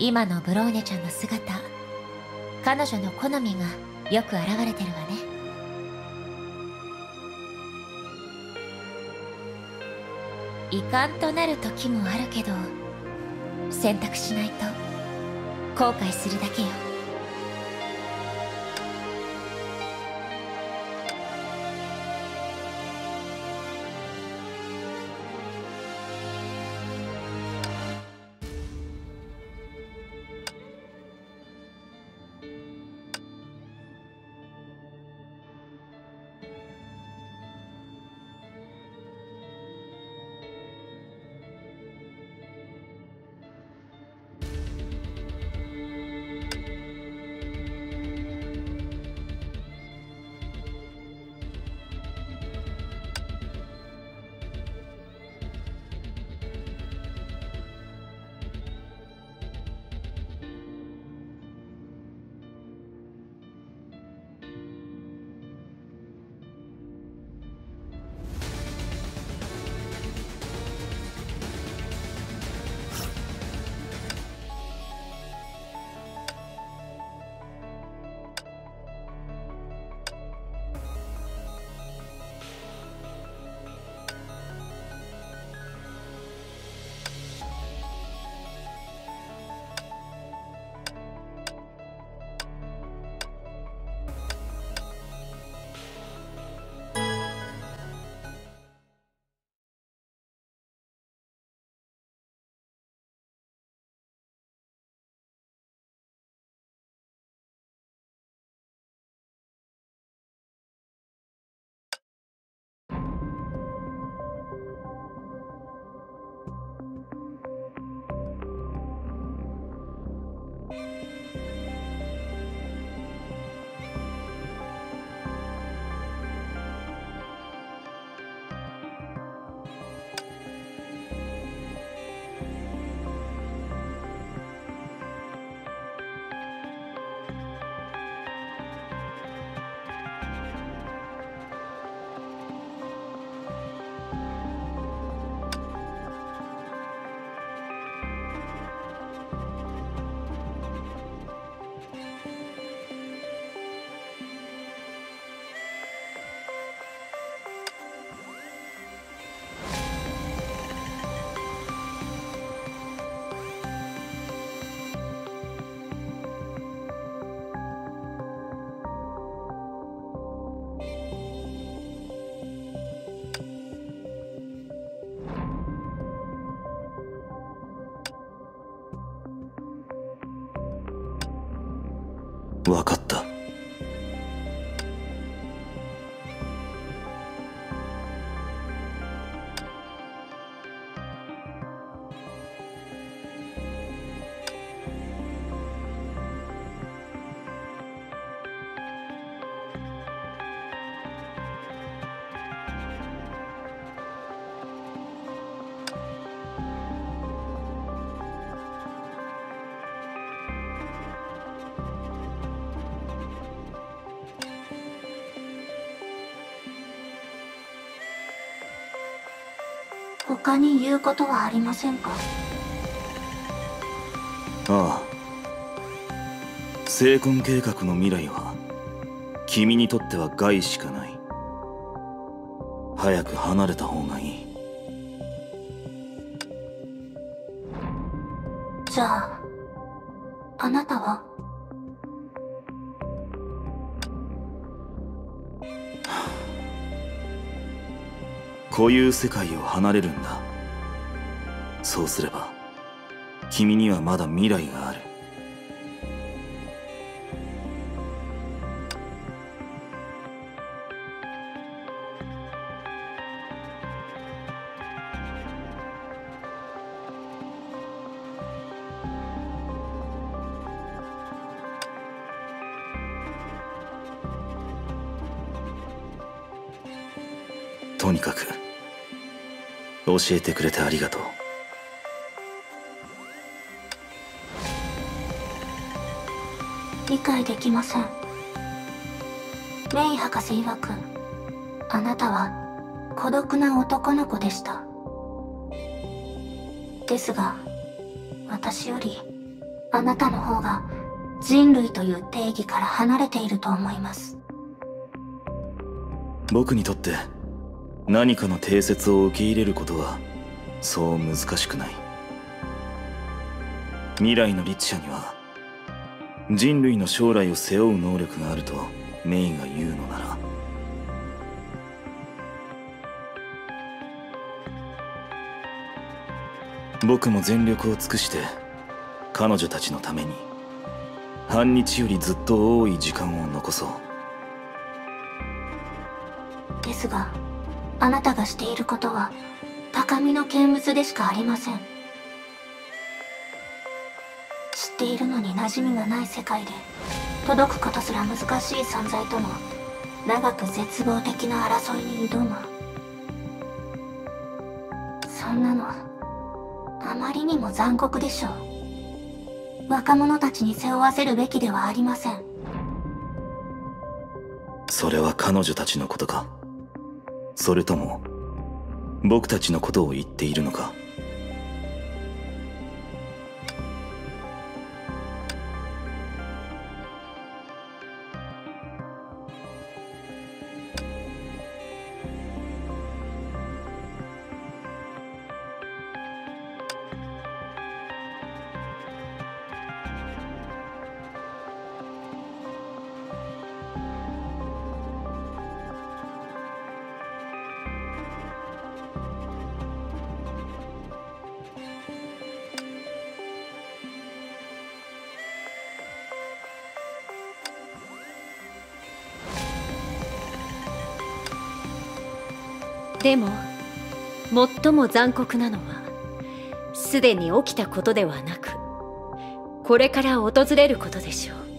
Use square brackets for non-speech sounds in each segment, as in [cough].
今のブローネちゃんの姿彼女の好みがよく現れてるわね。遺憾となる時もあるけど選択しないと後悔するだけよ。他に言うことはありませんか？ああ。成婚計画の未来は君にとっては害しかない。早く離れた方がいい。じゃあこういう世界を離れるんだ。そうすれば君にはまだ未来がある。教えてくれてありがとう。理解できません。メイ博士曰くあなたは孤独な男の子でした。ですが私よりあなたの方が人類という定義から離れていると思います。僕にとって何かの定説を受け入れることはそう難しくない。未来の律者には人類の将来を背負う能力があるとメイが言うのなら。僕も全力を尽くして彼女たちのために半日よりずっと多い時間を残そう。ですがあなたがしていることは高みの見物でしかありません。知っているのに馴染みがない世界で届くことすら難しい存在との長く絶望的な争いに挑む。そんなのあまりにも残酷でしょう。若者たちに背負わせるべきではありません。それは彼女たちのことか？それとも僕たちのことを言っているのか？でも最も残酷なのはすでに起きたことではなくこれから訪れることでしょう。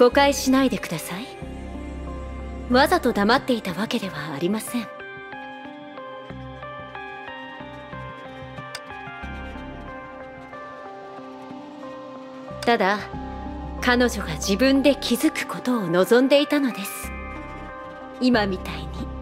誤解しないでください。わざと黙っていたわけではありません。ただ彼女が自分で気づくことを望んでいたのです。今みたいに。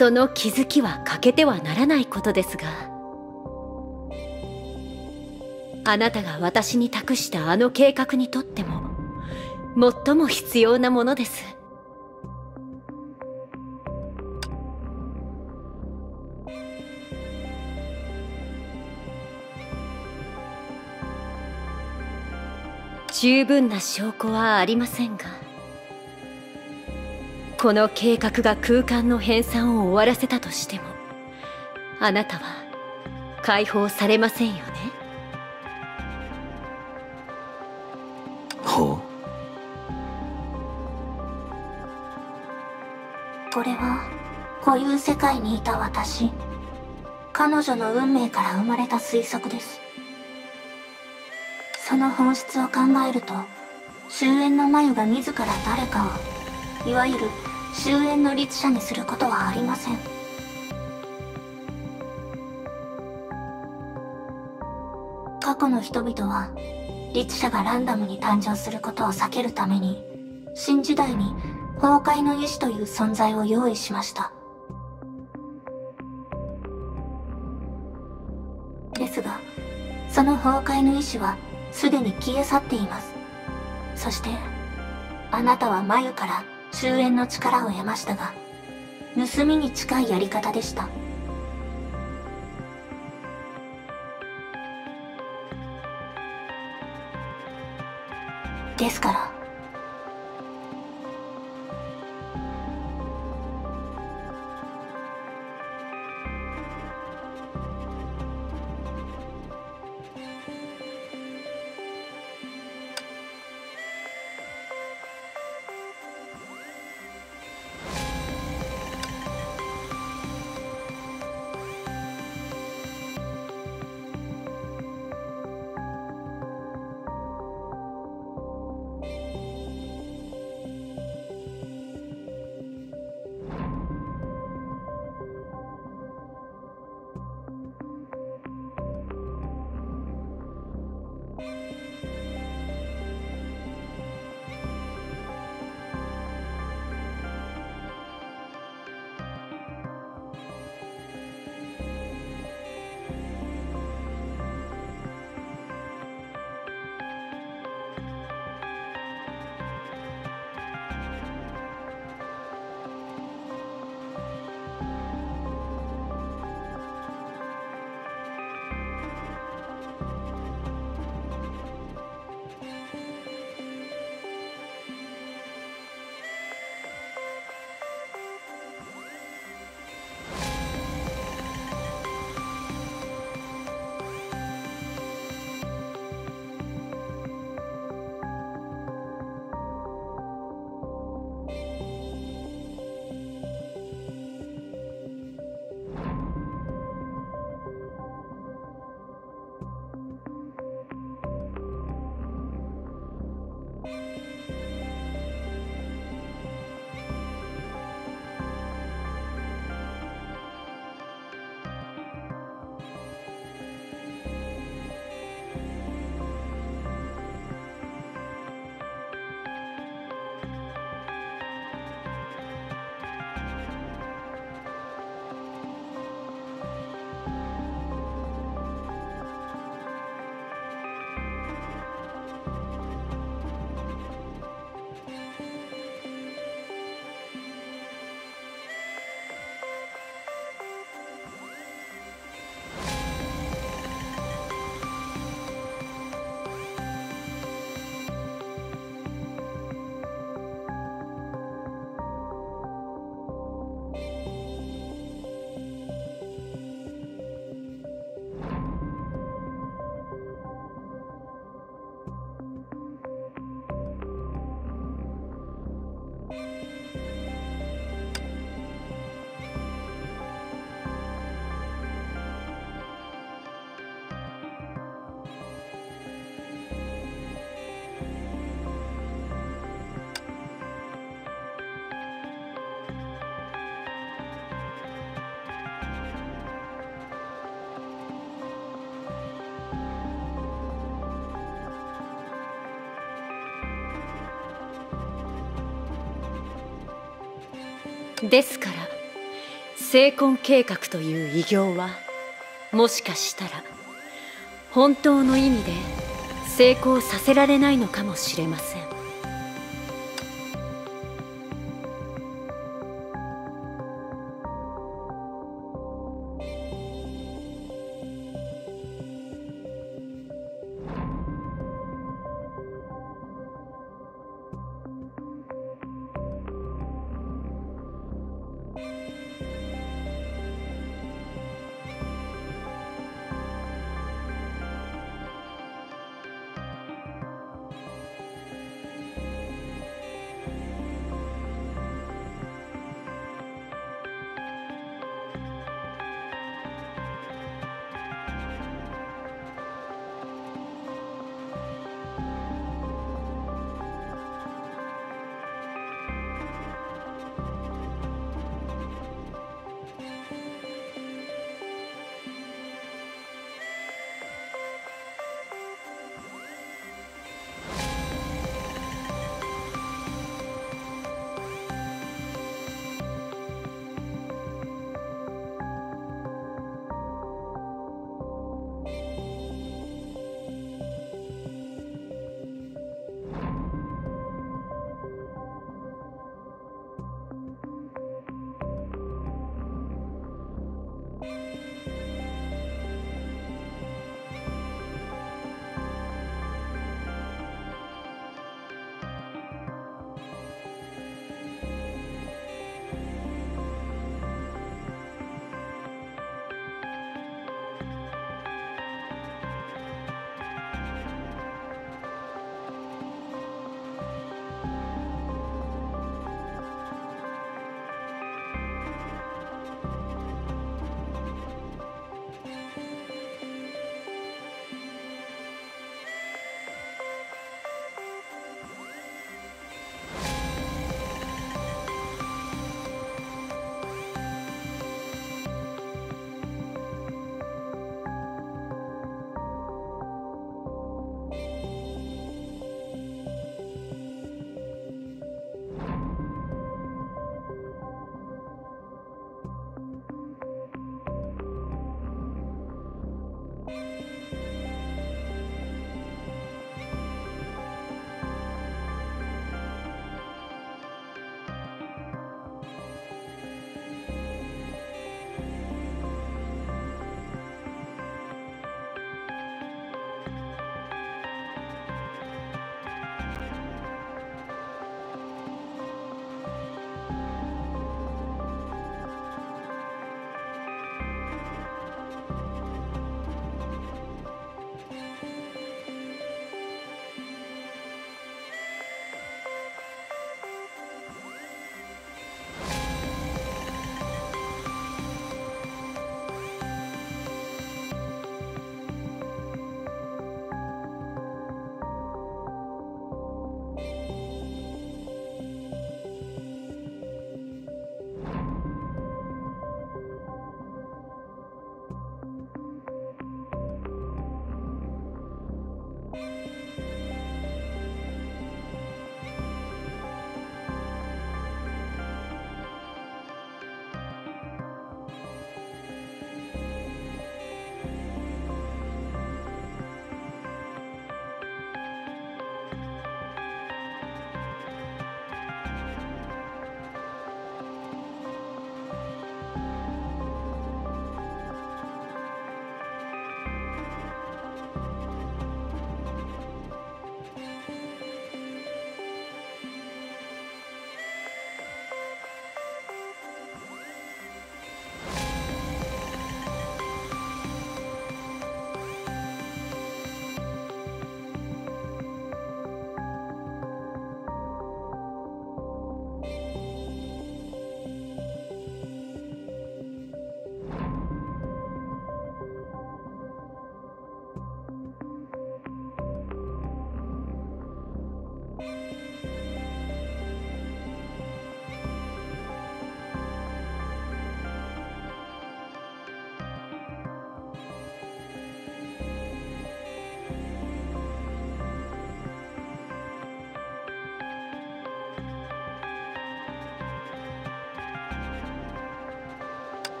その気づきは欠けてはならないことですがあなたが私に託したあの計画にとっても最も必要なものです。十分な証拠はありませんがこの計画が空間の編纂を終わらせたとしてもあなたは解放されませんよね？ほう。これは固有世界にいた私彼女の運命から生まれた推測です。その本質を考えると終焉の眉が自ら誰かをいわゆる終焉の律者にすることはありません。過去の人々は律者がランダムに誕生することを避けるために新時代に崩壊の意志という存在を用意しました。ですがその崩壊の意志はすでに消え去っています。そしてあなたは眉から終焉の力を得ましたが盗みに近いやり方でした。ですからですから成婚計画という偉業はもしかしたら本当の意味で成功させられないのかもしれません。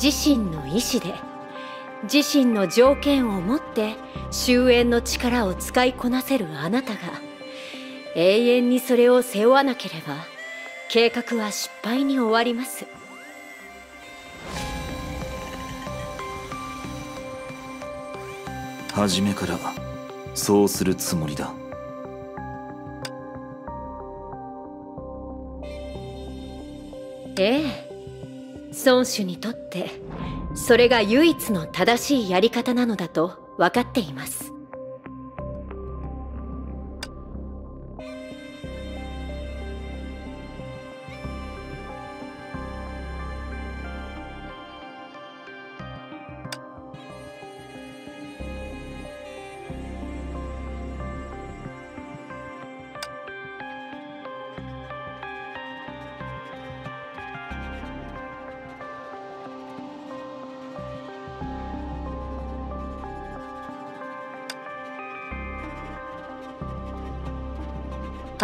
自身の意志で自身の条件を持って終焉の力を使いこなせるあなたが永遠にそれを背負わなければ計画は失敗に終わります。初めからそうするつもりだ。ええ孫子にとってそれが唯一の正しいやり方なのだと分かっています。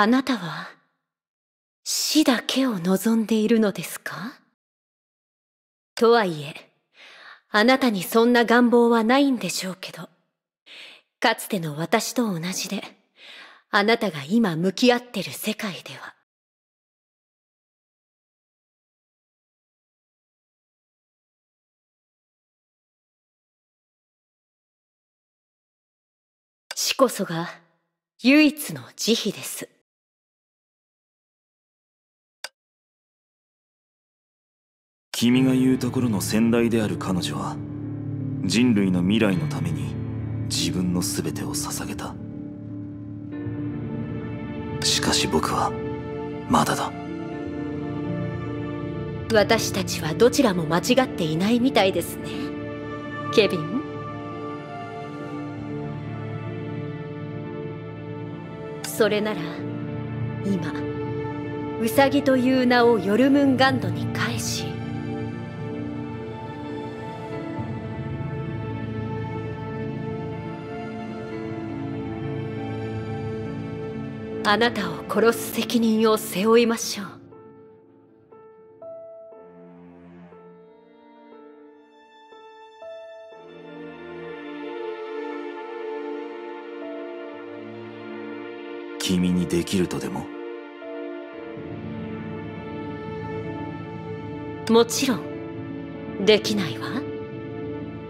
あなたは死だけを望んでいるのですか？とはいえ、あなたにそんな願望はないんでしょうけど、かつての私と同じで、あなたが今向き合ってる世界では、死こそが唯一の慈悲です。君が言うところの先代である彼女は人類の未来のために自分の全てを捧げた。しかし僕はまだだ。私たちはどちらも間違っていないみたいですね。ケビン？それなら今ウサギという名をヨルムンガンドに返しあなたを殺す責任を背負いましょう。君にできるとでも？もちろんできないわ。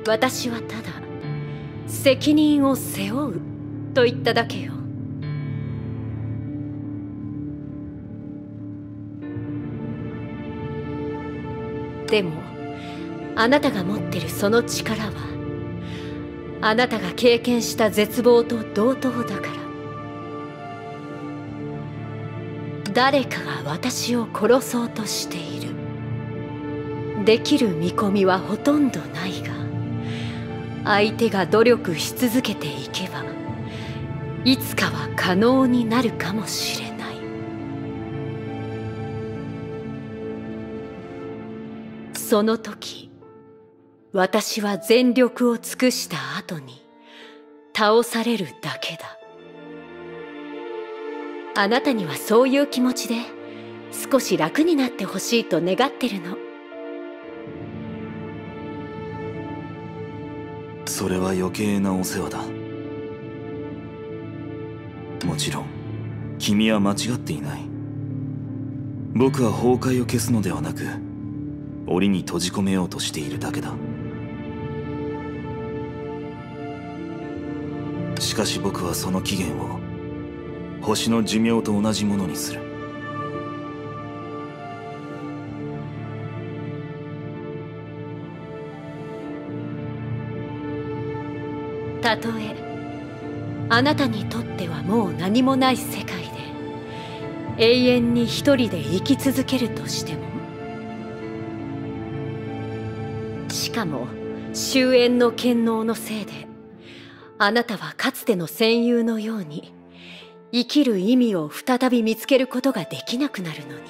私はただ責任を背負うと言っただけよでもあなたが持ってるその力はあなたが経験した絶望と同等だから誰かが私を殺そうとしている。できる見込みはほとんどないが相手が努力し続けていけばいつかは可能になるかもしれなその時私は全力を尽くした後に倒されるだけだ。あなたにはそういう気持ちで少し楽になってほしいと願ってるの。それは余計なお世話だ。もちろん君は間違っていない。僕は崩壊を消すのではなく檻に閉じ込めようとしているだけだ。しかし僕はその期限を星の寿命と同じものにする。たとえあなたにとってはもう何もない世界で永遠に一人で生き続けるとしてもしかも終焉の権能のせいであなたはかつての戦友のように生きる意味を再び見つけることができなくなるのに。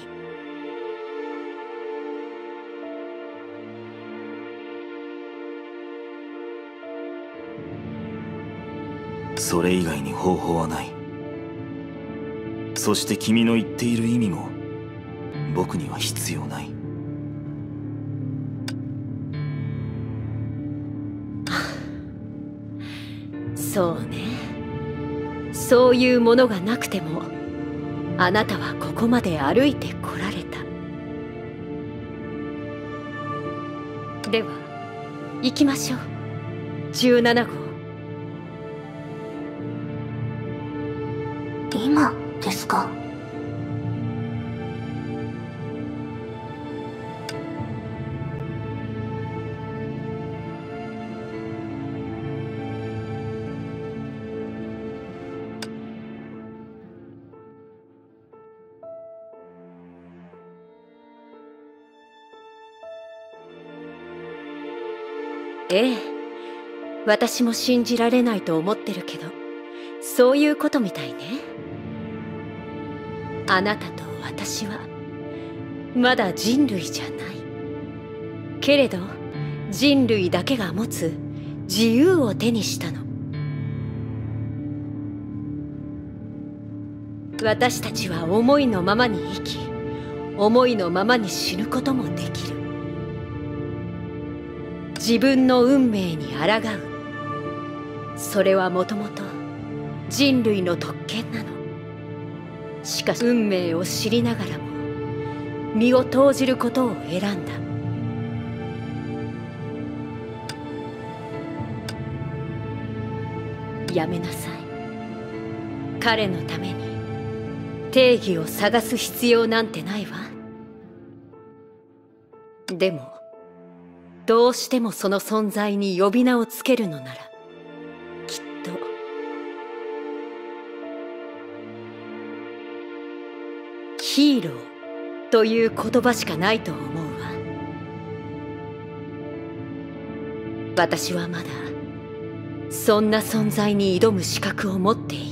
それ以外に方法はない。そして君の言っている意味も僕には必要ない。そうね。そういうものがなくてもあなたはここまで歩いてこられた。では行きましょう。17号。ええ。私も信じられないと思ってるけどそういうことみたいね。あなたと私はまだ人類じゃない。けれど人類だけが持つ自由を手にしたの。私たちは思いのままに生き思いのままに死ぬこともできる。自分の運命に抗う。それはもともと人類の特権なの。しかし運命を知りながらも身を投じることを選んだ。やめなさい。彼のために定義を探す必要なんてないわ。でもどうしてもその存在に呼び名をつけるのならきっと。ヒーローという言葉しかないと思うわ。私はまだそんな存在に挑む資格を持っていな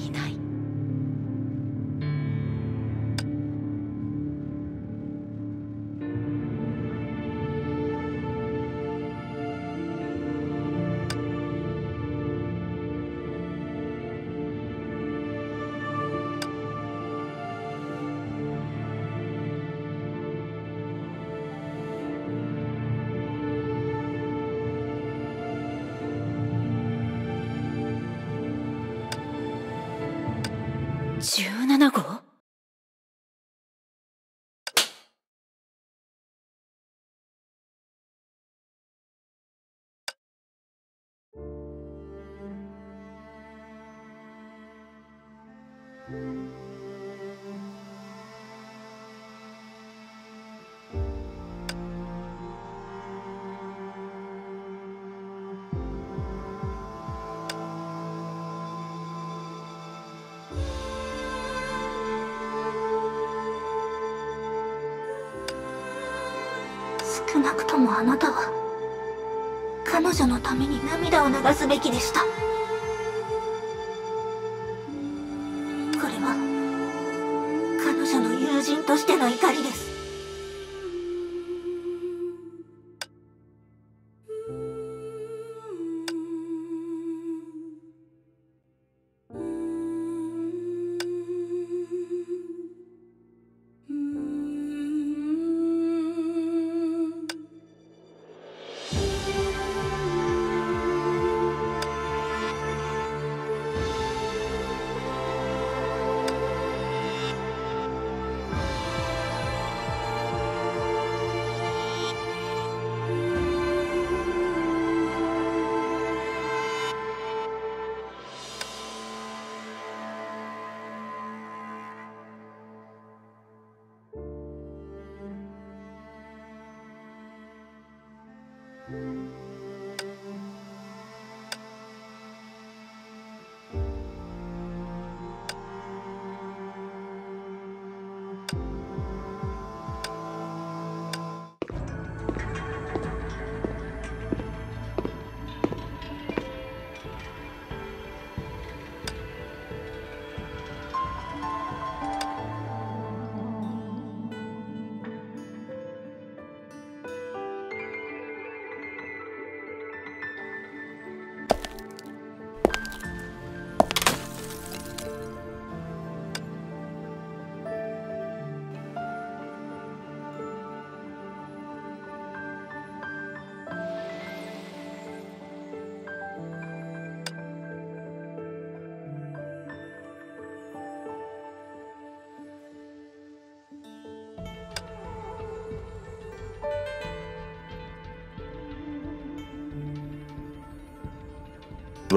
を流すべきでした。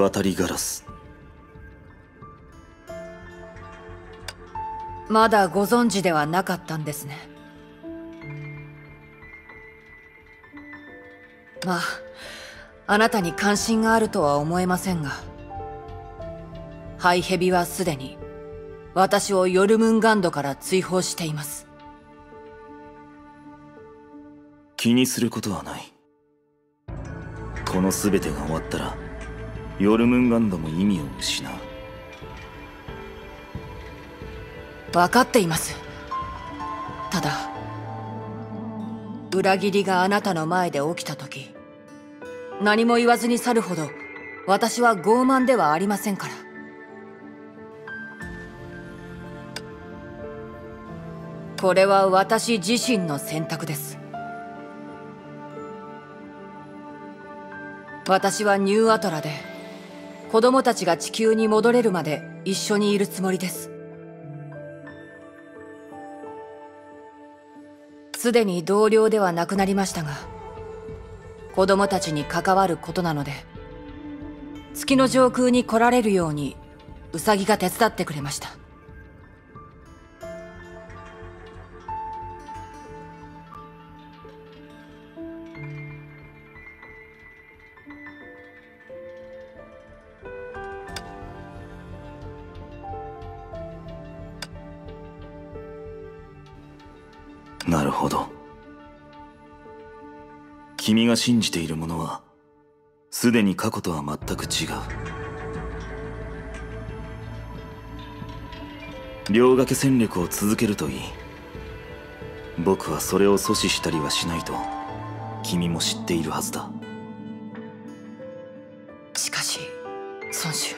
渡りガラス。まだご存知ではなかったんですね。まああなたに関心があるとは思えませんがハイヘビはすでに私をヨルムンガンドから追放しています。気にすることはない。この全てが終わったらヨルムンガンドも意味を失う。分かっています。ただ裏切りがあなたの前で起きた時何も言わずに去るほど私は傲慢ではありませんから。これは私自身の選択です。私はニューアトラで子供たちが地球に戻れるまで一緒にいるつもりです。すでに同僚ではなくなりましたが子供たちに関わることなので月の上空に来られるようにウサギが手伝ってくれました。なるほど。君が信じているものはすでに過去とは全く違う。両掛け戦略を続けるといい。僕はそれを阻止したりはしないと君も知っているはずだ。しかし孫子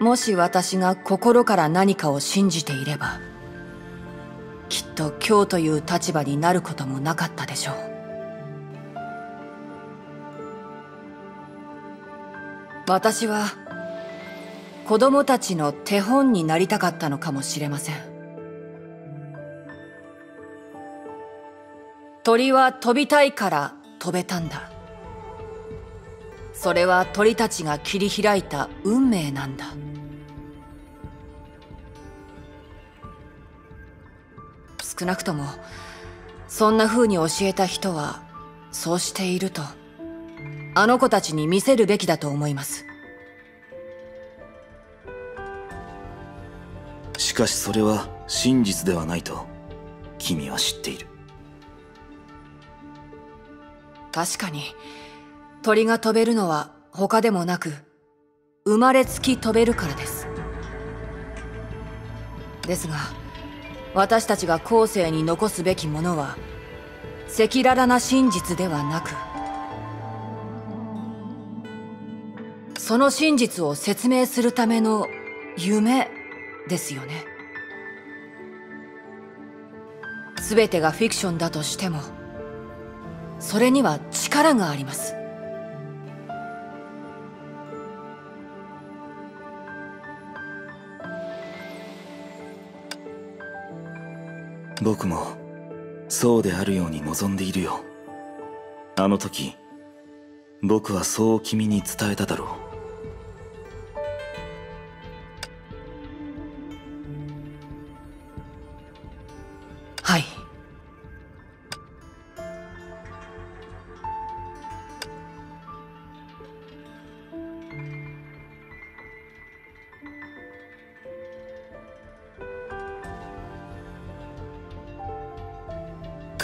もし私が心から何かを信じていればと今日という立場になることもなかったでしょう。私は子供たちの手本になりたかったのかもしれません。鳥は飛びたいから飛べたんだ。それは鳥たちが切り開いた運命なんだ。少なくともそんな風に教えた人はそうしているとあの子たちに見せるべきだと思います。しかしそれは真実ではないと君は知っている。確かに鳥が飛べるのは他でもなく生まれつき飛べるからです。ですが私たちが後世に残すべきものは赤裸々な真実ではなくその真実を説明するための夢ですよね。全てがフィクションだとしてもそれには力があります。僕もそうであるように望んでいるよ。あの時僕はそう君に伝えただろう。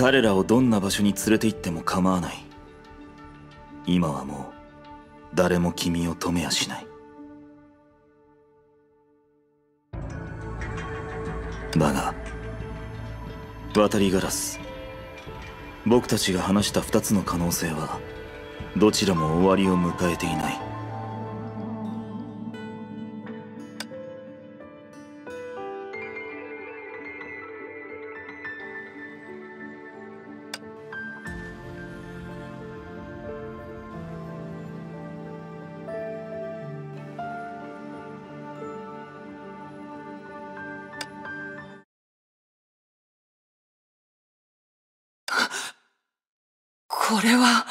彼らをどんな場所に連れて行っても構わない。今はもう誰も君を止めやしない。だが渡りガラス。僕たちが話した二つの可能性はどちらも終わりを迎えていない。これは。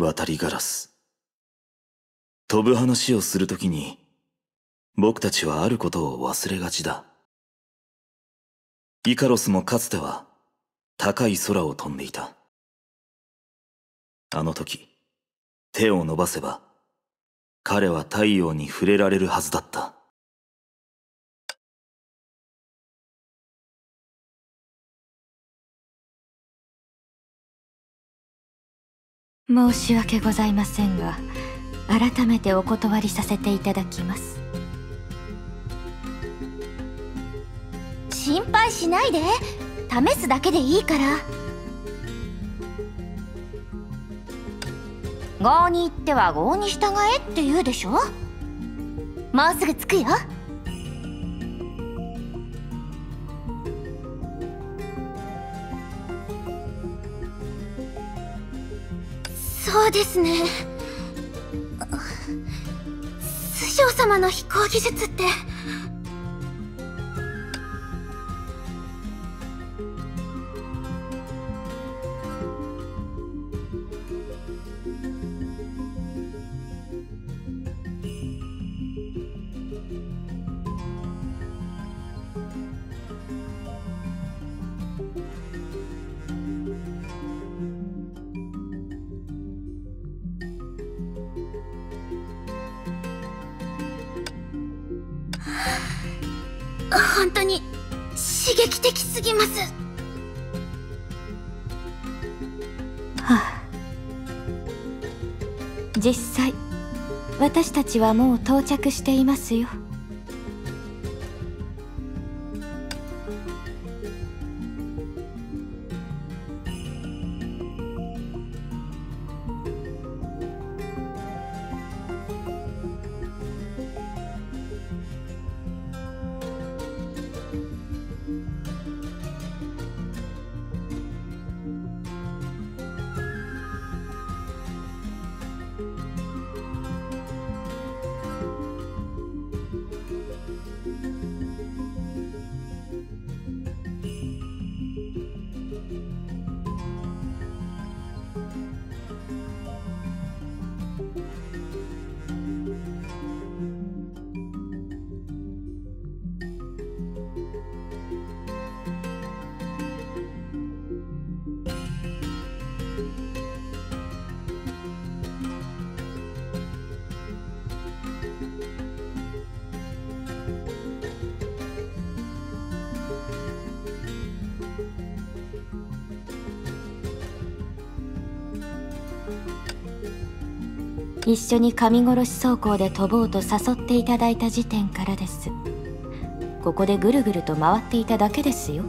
渡りガラス。飛ぶ話をするときに僕たちはあることを忘れがちだ。イカロスもかつては高い空を飛んでいた。あの時手を伸ばせば彼は太陽に触れられるはずだった。申し訳ございませんが改めてお断りさせていただきます。心配しないで。試すだけでいいから。郷に行っては郷に従えって言うでしょ。もうすぐ着くよ。そうですね将様の飛行技術って本当に刺激的すぎます。はあ。実際私たちはもう到着していますよ。一緒に神殺し走行で飛ぼうと誘っていただいた時点からです。ここでぐるぐると回っていただけですよ。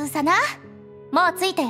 さあスーサナもう着いたよ。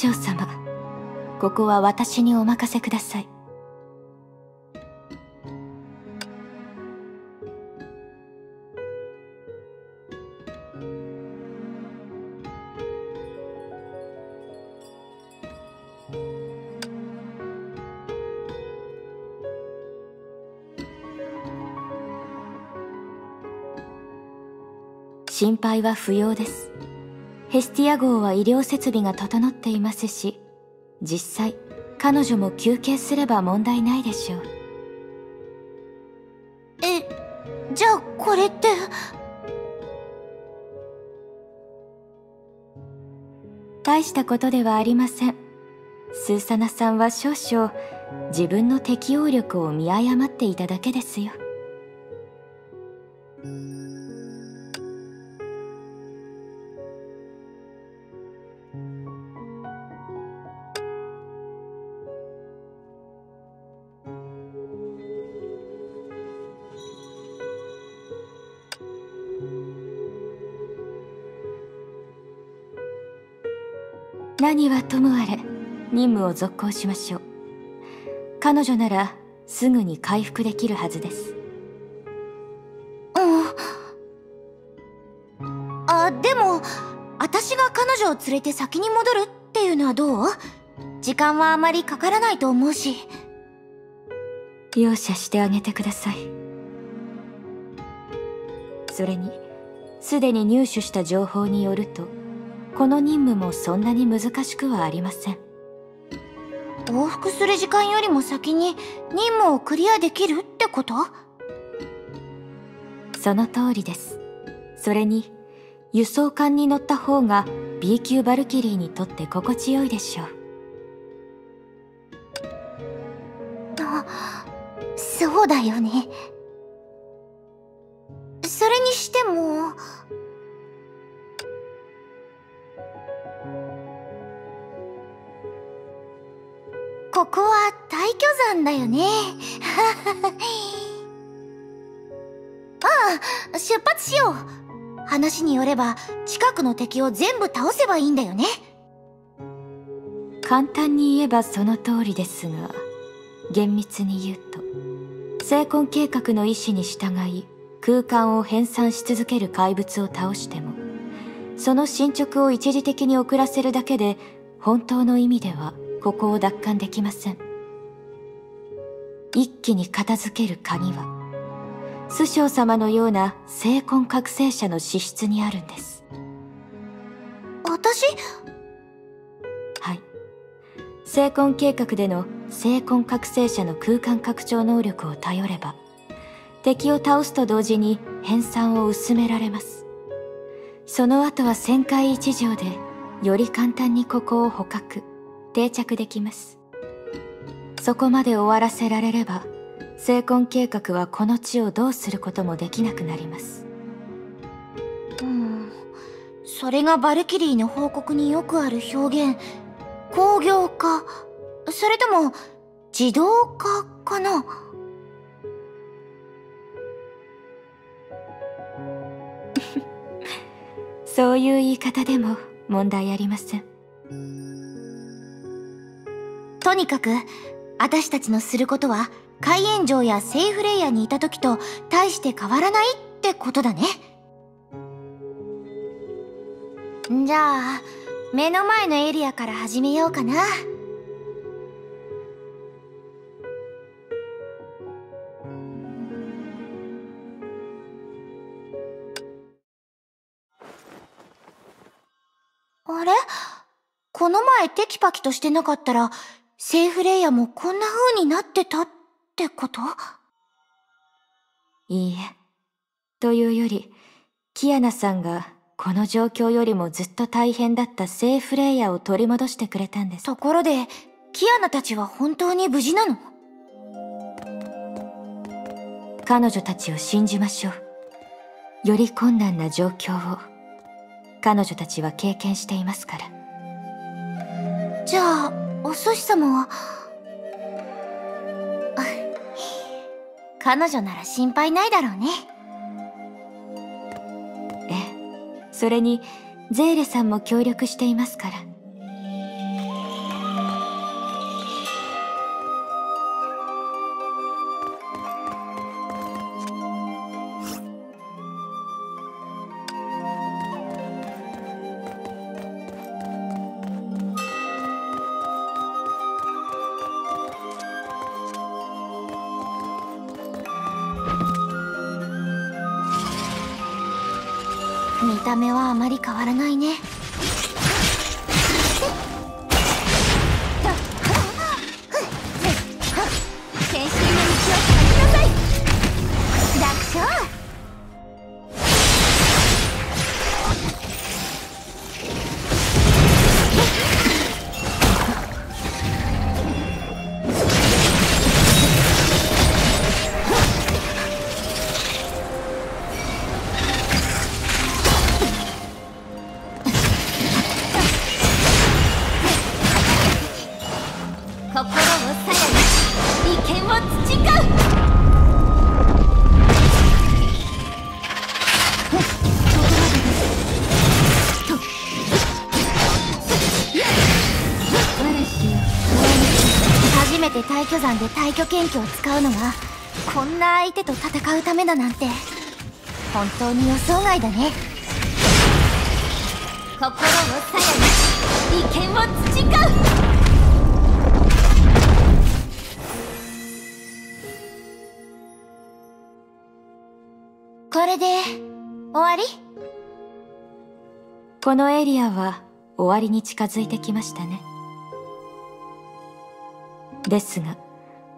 将様ここは私にお任せください。心配は不要です。ヘスティア号は医療設備が整っていますし実際彼女も休憩すれば問題ないでしょう。えじゃあこれって？大したことではありません。スーサナさんは少々自分の適応力を見誤っていただけですよ何はともあれ任務を続行しましょう。彼女ならすぐに回復できるはずです。うんあでも私が彼女を連れて先に戻るっていうのはどう？時間はあまりかからないと思うし。容赦してあげてください。それにすでに入手した情報によるとこの任務もそんなに難しくはありません。往復する時間よりも先に任務をクリアできるってこと？その通りです。それに輸送艦に乗った方が B 級バルキリーにとって心地よいでしょう。あそうだよねね。ああ出発しよう。話によれば近くの敵を全部倒せばいいんだよね。簡単に言えばその通りですが厳密に言うと成婚計画の意思に従い空間を編纂し続ける怪物を倒してもその進捗を一時的に遅らせるだけで本当の意味ではここを奪還できません。一気に片付ける鍵は師匠様のような精魂覚醒者の資質にあるんです。私？はい。精魂計画での精魂覚醒者の空間拡張能力を頼れば敵を倒すと同時に編纂を薄められます。その後は旋回一条でより簡単にここを捕獲定着できますそこまで終わらせられれば成婚計画はこの地をどうすることもできなくなります。うん。それがバルキリーの報告によくある表現。工業化。それとも自動化かな？[laughs] そういう言い方でも問題ありません。とにかく私たちのすることは海炎城やセイフレイヤにいた時と大して変わらないってことだね。じゃあ目の前のエリアから始めようかな。あれ？この前テキパキとしてなかったらセーフレイヤもこんな風になってたってこと？いいえ。というより、キアナさんがこの状況よりもずっと大変だったセーフレイヤを取り戻してくれたんです。ところで、キアナたちは本当に無事なの？彼女たちを信じましょう。より困難な状況を彼女たちは経験していますから。じゃあ、お寿司様は、彼女なら心配ないだろうね。ええ。それに、ゼーレさんも協力していますから。まり変わらないね。めて退去山で退去剣気を使うのがこんな相手と戦うためだなんて。本当に予想外だね。心をさやに利権を培う。これで終わり？このエリアは終わりに近づいてきましたね。ですが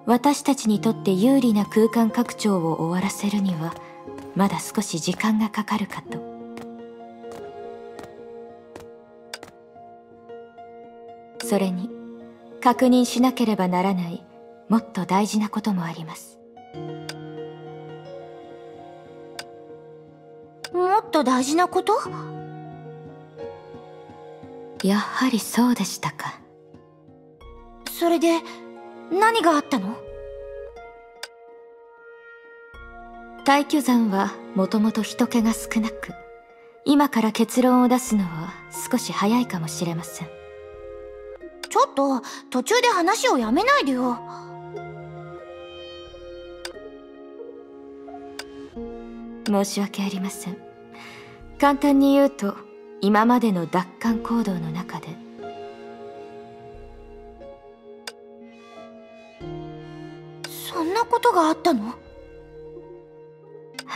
私たちにとって有利な空間拡張を終わらせるにはまだ少し時間がかかるかと。それに確認しなければならないもっと大事なこともあります。もっと大事なこと？やはりそうでしたか。それで何があったの？退去山はもともと人気が少なく今から結論を出すのは少し早いかもしれません。ちょっと途中で話をやめないでよ。申し訳ありません。簡単に言うと今までの奪還行動の中でなことがあったの？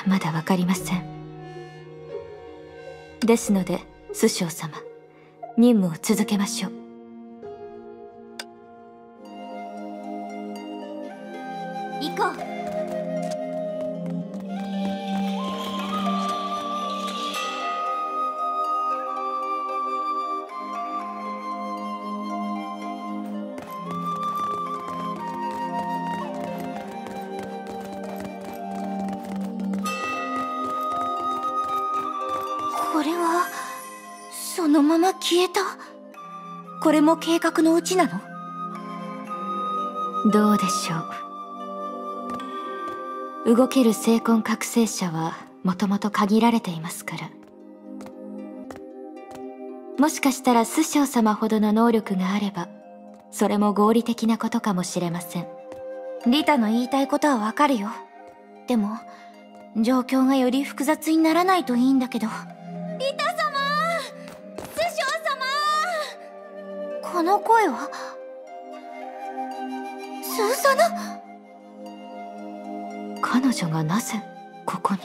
まだわかりません。ですので師匠様任務を続けましょう。行こうこれも計画のうちなの？どうでしょう。動ける精魂覚醒者はもともと限られていますから。もしかしたら師匠様ほどの能力があればそれも合理的なことかもしれません。リタの言いたいことはわかるよ。でも状況がより複雑にならないといいんだけど。リタ様師この声は？スーサナ彼女がなぜここに？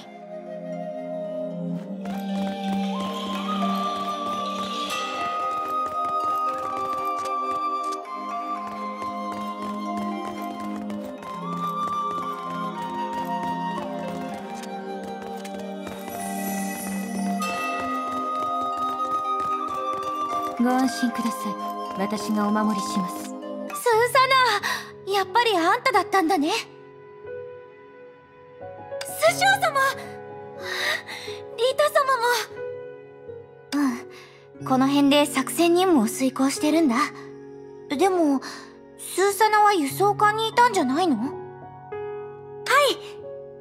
ご安心ください。私がお守りします。スーサナやっぱりあんただったんだね。師匠様リータ様も。うんこの辺で作戦任務を遂行してるんだ。でもスーサナは輸送艦にいたんじゃないの？はい。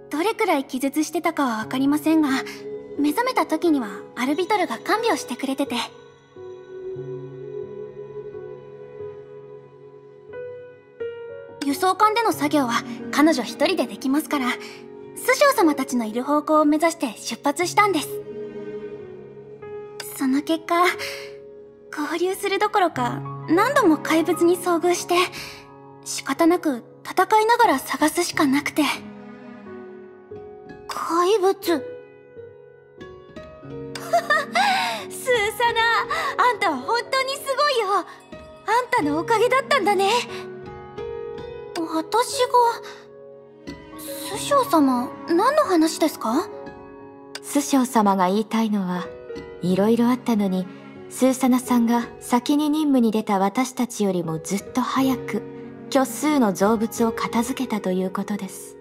どれくらい気絶してたかは分かりませんが目覚めた時にはアルビトルが看病してくれてて輸送艦での作業は彼女一人でできますから師匠様たちのいる方向を目指して出発したんです。その結果合流するどころか何度も怪物に遭遇して仕方なく戦いながら探すしかなくて。怪物。[laughs] スーサナあんたは本当にすごいよ。あんたのおかげだったんだね。私が師匠様何の話ですか？師匠様が言いたいのはいろいろあったのにスーサナさんが先に任務に出た私たちよりもずっと早く虚数の造物を片付けたということです。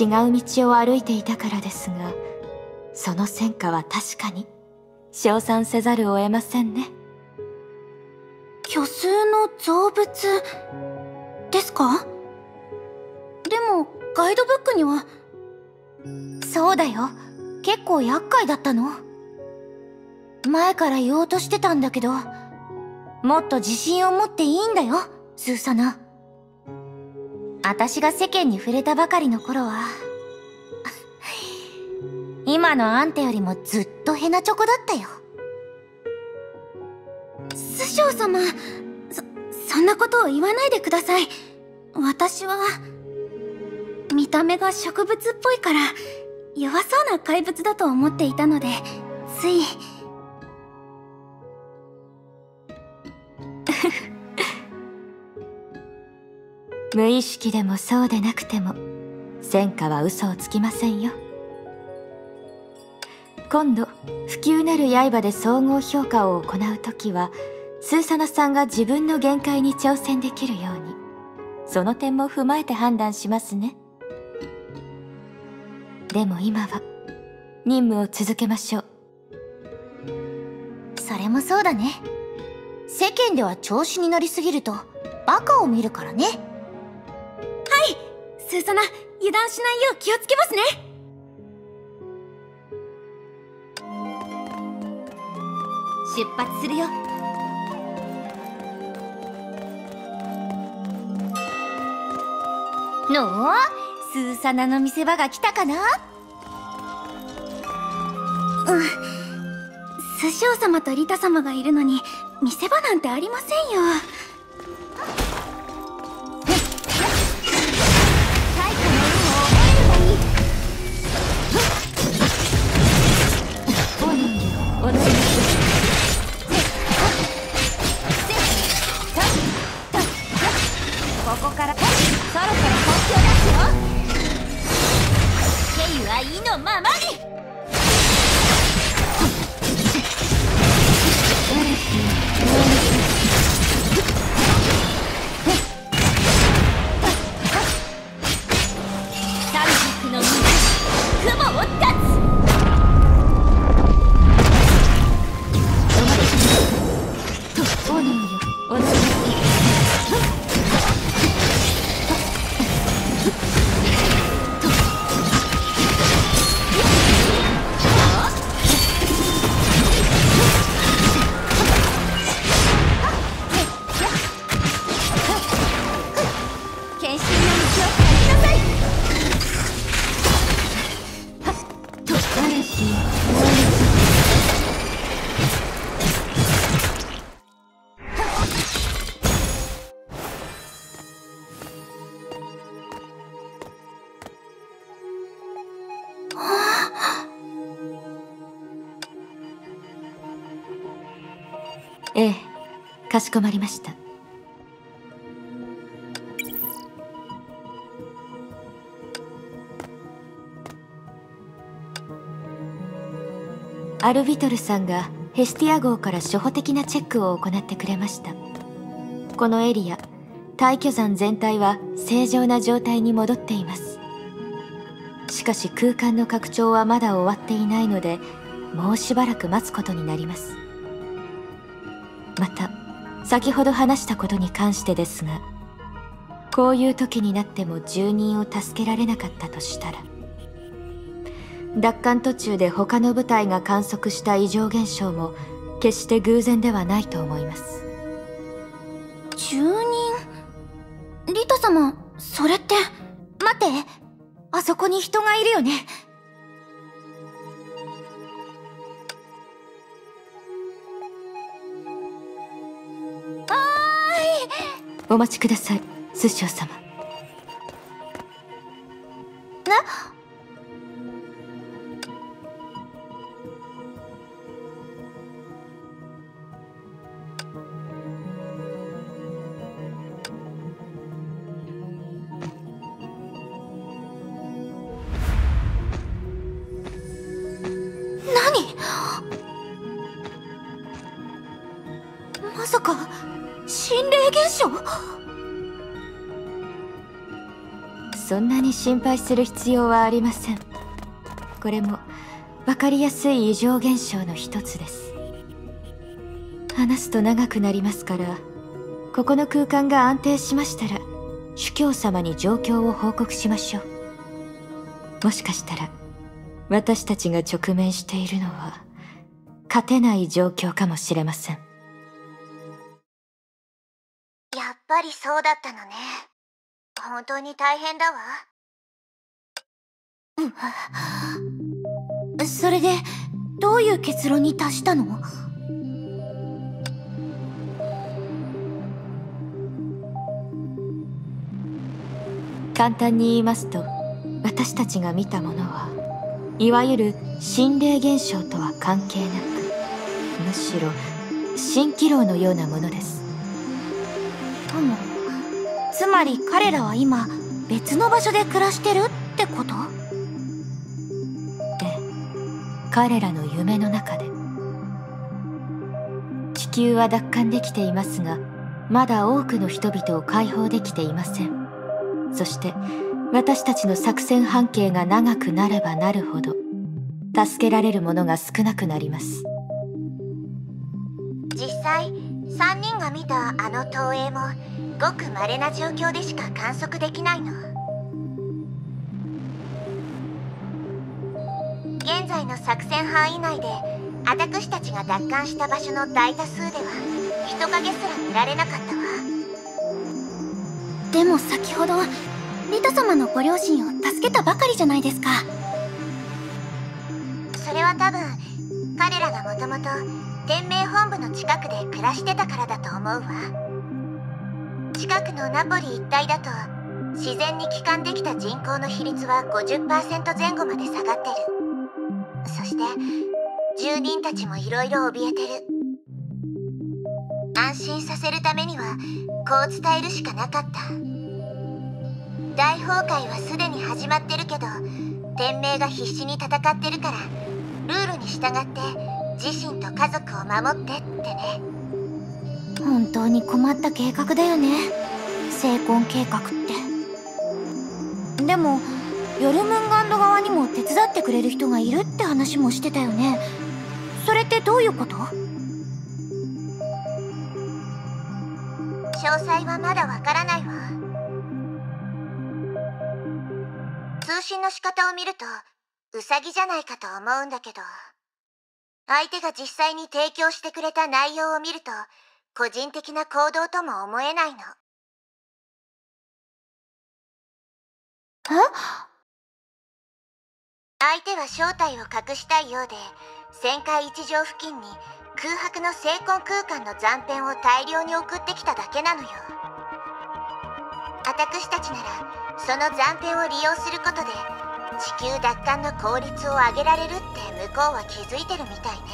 違う道を歩いていたからですがその戦果は確かに称賛せざるを得ませんね。虚数の造物？ですか？でもガイドブックには。そうだよ。結構厄介だったの。前から言おうとしてたんだけど。もっと自信を持っていいんだよスーサナ。私が世間に触れたばかりの頃は。[laughs] 今のあんたよりもずっとヘナチョコだったよ。師匠様そんなことを言わないでください。私は見た目が植物っぽいから弱そうな怪物だと思っていたのでつい。[laughs] 無意識でもそうでなくても戦果は嘘をつきませんよ。今度普及なる刃で総合評価を行う時はスーサナさんが自分の限界に挑戦できるように。その点も踏まえて判断しますね。でも今は任務を続けましょう。それもそうだね。世間では調子に乗りすぎるとバカを見るからね。はいスーサナ油断しないよう気をつけますね。出発するよのスーサナの見せ場が来たかな？うん。師匠様とリタ様がいるのに見せ場なんてありませんよ。かしこまりました。アルビトルさんがヘスティア号から初歩的なチェックを行ってくれました。このエリア大巨山全体は正常な状態に戻っています。しかし空間の拡張はまだ終わっていないのでもうしばらく待つことになります。また先ほど話したことに関してですがこういう時になっても住人を助けられなかったとしたら奪還途中で他の部隊が観測した異常現象も決して偶然ではないと思います。住人？リタ様それって待ってあそこに人がいるよね？お待ちくださいスショウ様。心霊現象？そんなに心配する必要はありません。これも分かりやすい異常現象の一つです。話すと長くなりますからここの空間が安定しましたら主教様に状況を報告しましょう。もしかしたら私たちが直面しているのは勝てない状況かもしれません。りそうだったのね。本当に大変だわ。それでどういう結論に達したの？簡単に言いますと私たちが見たものはいわゆる心霊現象とは関係なくむしろ蜃気楼のようなものです。ともつまり彼らは今別の場所で暮らしてるってこと？ええ彼らの夢の中で。地球は奪還できていますがまだ多くの人々を解放できていません。そして私たちの作戦半径が長くなればなるほど助けられるものが少なくなります。3人が見たあの投影もごく稀な状況でしか観測できないの。現在の作戦範囲内で私たちが奪還した場所の大多数では人影すら見られなかったわ。でも先ほどリタ様のご両親を助けたばかりじゃないですか。それは多分彼らがもともと天命本部の近くで暮らしてたからだと思うわ。近くのナポリ一帯だと自然に帰還できた人口の比率は50%前後まで下がってる。そして住人たちもいろいろ怯えてる。安心させるためにはこう伝えるしかなかった。大崩壊はすでに始まってるけど天命が必死に戦ってるからルールに従って自身と家族を守ってってね。本当に困った計画だよね。成婚計画って。でもヨルムンガンド側にも手伝ってくれる人がいるって話もしてたよね。それってどういうこと？詳細はまだわからないわ。通信の仕方を見るとウサギじゃないかと思うんだけど。相手が実際に提供してくれた内容を見ると個人的な行動とも思えないの。え相手は正体を隠したいようで旋回一条付近に空白の精魂空間の残片を大量に送ってきただけなのよ。私たちならその残片を利用することで地球奪還の効率を上げられるって向こうは気づいてるみたいね。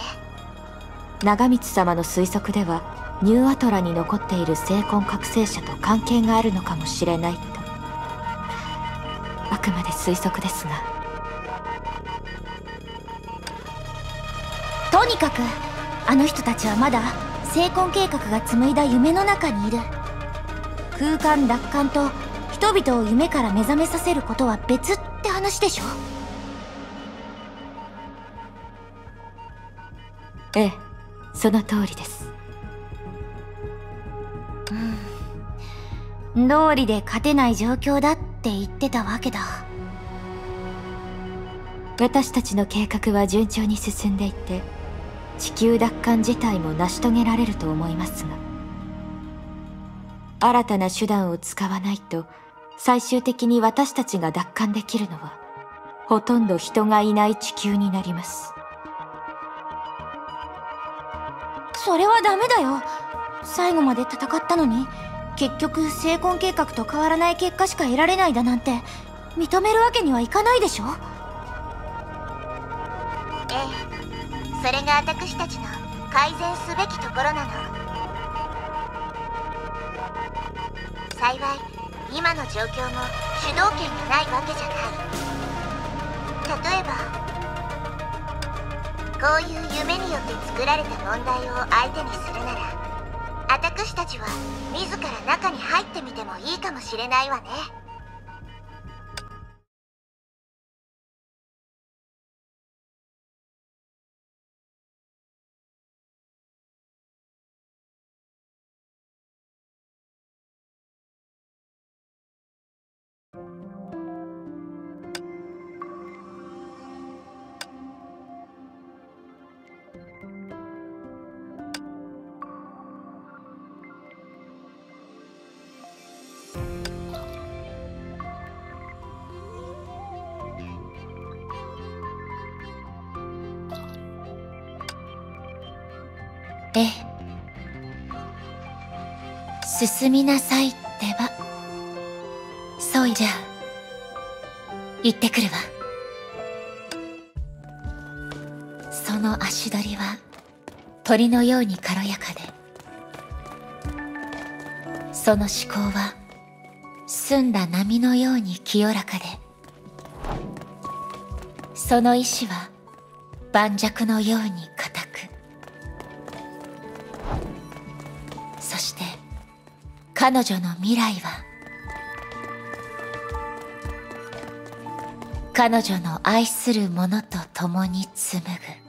長光様の推測ではニューアトラに残っている精魂覚醒者と関係があるのかもしれないと。あくまで推測ですが。とにかくあの人たちはまだ成婚計画が紡いだ夢の中にいる。空間奪還と人々を夢から目覚めさせることは別。って話でしょ？ええその通りです。道理で勝てない状況だって言ってたわけだ。私たちの計画は順調に進んでいて地球奪還自体も成し遂げられると思いますが新たな手段を使わないと最終的に私たちが奪還できるのはほとんど人がいない地球になります。それはダメだよ。最後まで戦ったのに結局成婚計画と変わらない結果しか得られないだなんて認めるわけにはいかないでしょ？ええ。それが私たちの改善すべきところなの。幸い今の状況も主導権がないわけじゃない。例えばこういう夢によって作られた問題を相手にするなら私たちは自ら中に入ってみてもいいかもしれないわね。進みなさいってば。そうじゃ。行ってくるわ。その足取りは鳥のように軽やかで。その思考は澄んだ波のように清らかで。その意志は盤石のように彼女の未来は。彼女の愛する者と共に紡ぐ。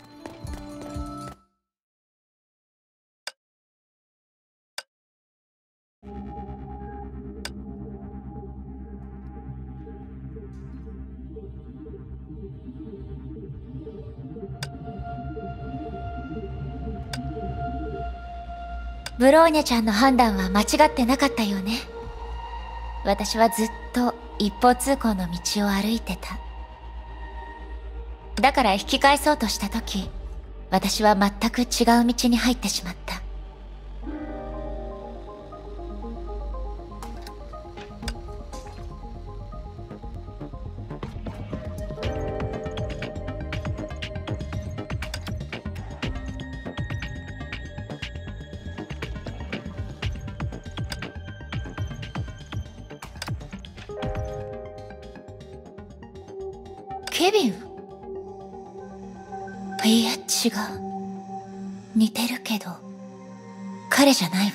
ローニャちゃんの判断は間違ってなかったよね。私はずっと一方通行の道を歩いてた。だから引き返そうとした時私は全く違う道に入ってしまった。ケビン。いや違う似てるけど彼じゃないわ。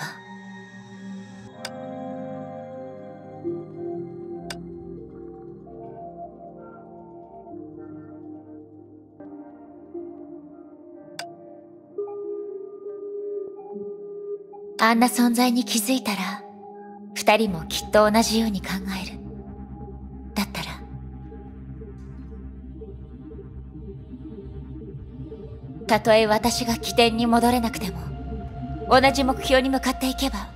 あんな存在に気づいたら二人もきっと同じように考える。たとえ私が起点に戻れなくても同じ目標に向かっていけば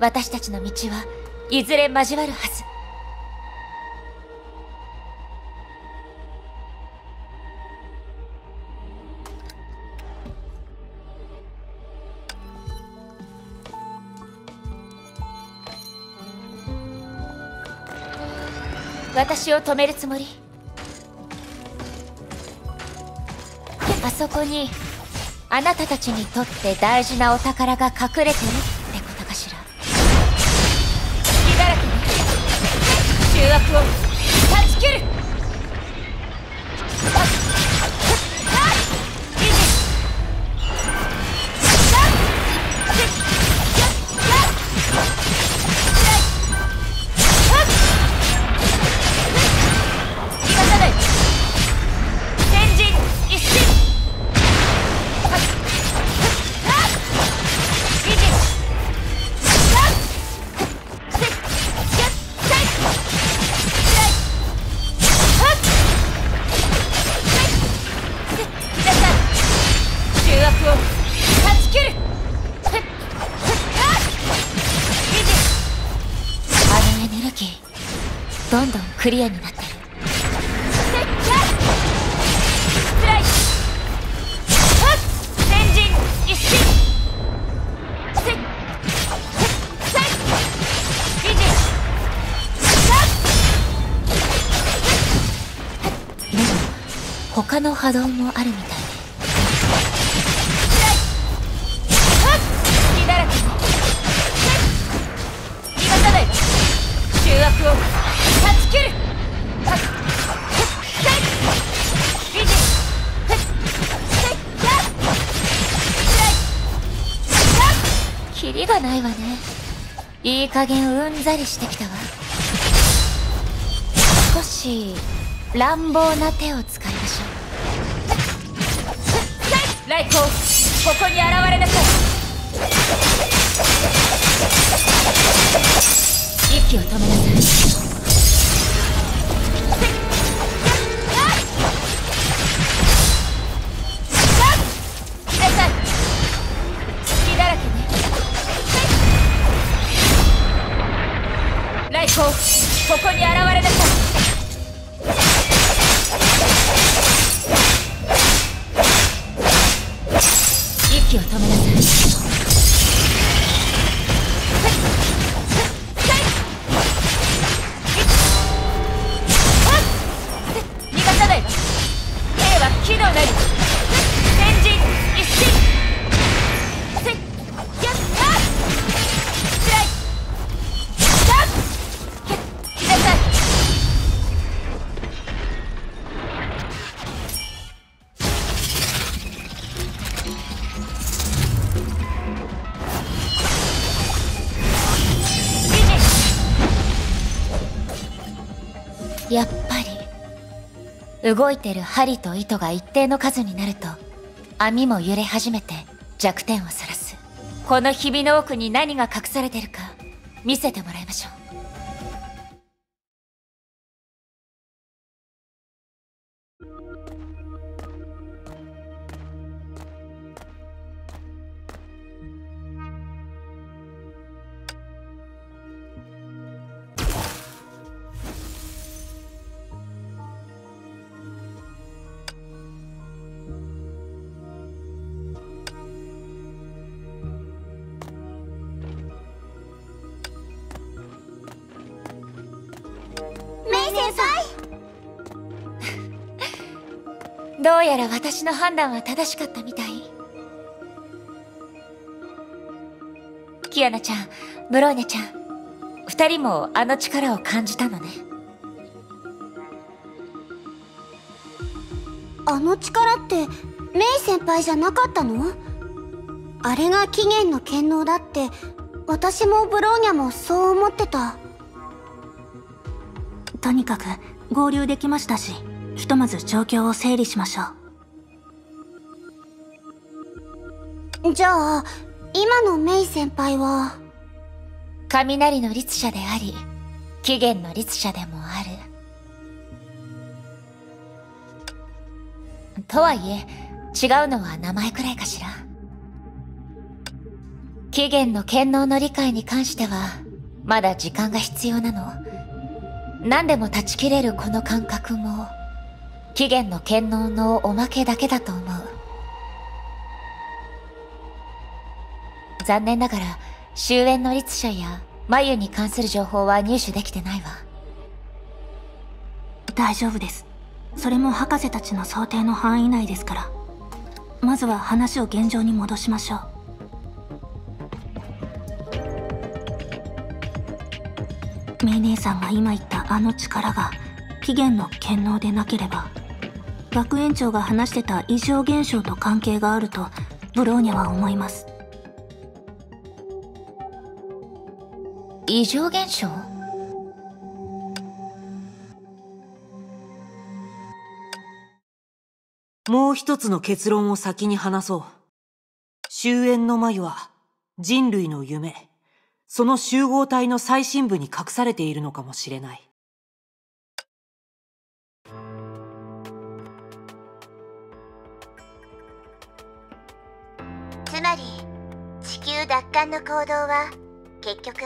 私たちの道はいずれ交わるはず。私を止めるつもり？あそこにあなたたちにとって大事なお宝が隠れてるってことかしら？隙だらけに重悪をどりしてきたわ。少し乱暴な手を動いてる針と糸が一定の数になると網も揺れ始めて弱点をさらす。このひびの奥に何が隠されてるか見せてもらえ私の判断は正しかったみたい。キアナちゃんブローニャちゃん二人もあの力を感じたのね。あの力ってメイ先輩じゃなかったの？あれが起源の権能だって私もブローニャもそう思ってた。とにかく合流できましたしひとまず状況を整理しましょう。じゃあ今のメイ先輩は？雷の律者であり起源の律者でもある。とはいえ違うのは名前くらいかしら。起源の権能の理解に関してはまだ時間が必要なの。何でも断ち切れるこの感覚も起源の権能のおまけだけだと思う。残念ながら終焉の律者や眉に関する情報は入手できてないわ。大丈夫です。それも博士たちの想定の範囲内ですから。まずは話を現状に戻しましょう。メイ姉さんが今言ったあの力が起源の権能でなければ学園長が話してた異常現象と関係があるとブローニャは思います。異常現象？もう一つの結論を先に話そう。終焉の眉は人類の夢、その集合体の最深部に隠されているのかもしれない。まり地球奪還の行動は結局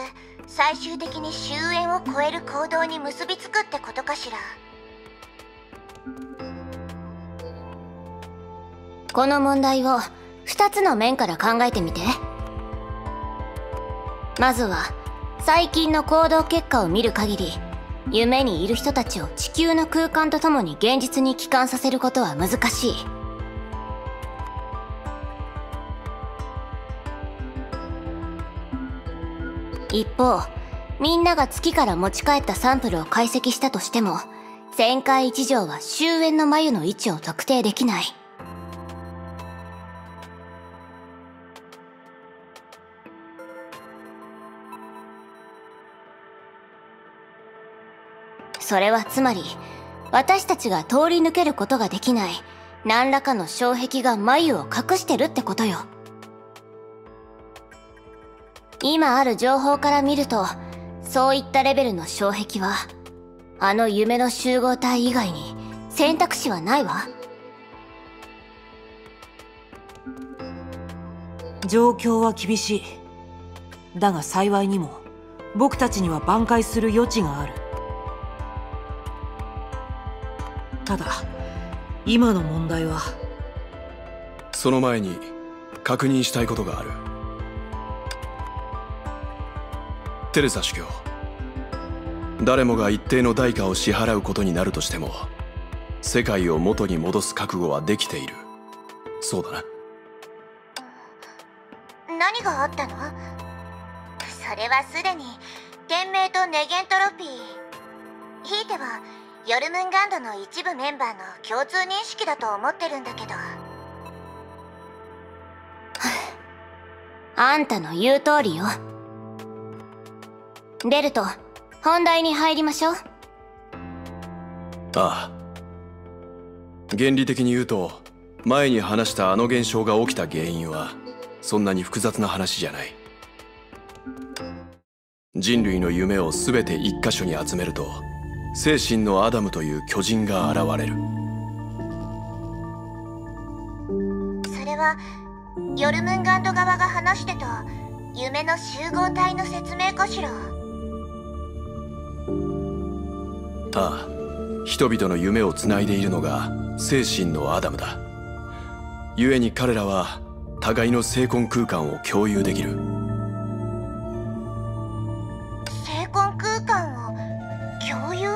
最終的に終焉を超える行動に結びつくってことかしら。この問題を2つの面から考えてみて。まずは最近の行動結果を見る限り夢にいる人たちを地球の空間とともに現実に帰還させることは難しい。一方みんなが月から持ち帰ったサンプルを解析したとしても旋回一条は終焉の眉の位置を特定できないそれはつまり私たちが通り抜けることができない何らかの障壁が眉を隠してるってことよ。今ある情報から見るとそういったレベルの障壁はあの夢の集合体以外に選択肢はないわ。状況は厳しい。だが幸いにも僕たちには挽回する余地がある。ただ今の問題は。その前に確認したいことがあるテレサ主教誰もが一定の代価を支払うことになるとしても世界を元に戻す覚悟はできている。そうだな。何があったの？それはすでに天命とネゲントロピー。ひいてはヨルムンガンドの一部メンバーの共通認識だと思ってるんだけど。[sighs] あんたの言う通りよベルト本題に入りましょう。ああ。原理的に言うと前に話したあの現象が起きた原因はそんなに複雑な話じゃない。人類の夢を全て一箇所に集めると精神のアダムという巨人が現れる。それはヨルムンガンド側が話してた夢の集合体の説明かしらああ。人々の夢をつないでいるのが精神のアダムだ。故に彼らは互いの精魂空間を共有できる。精魂空間を共有？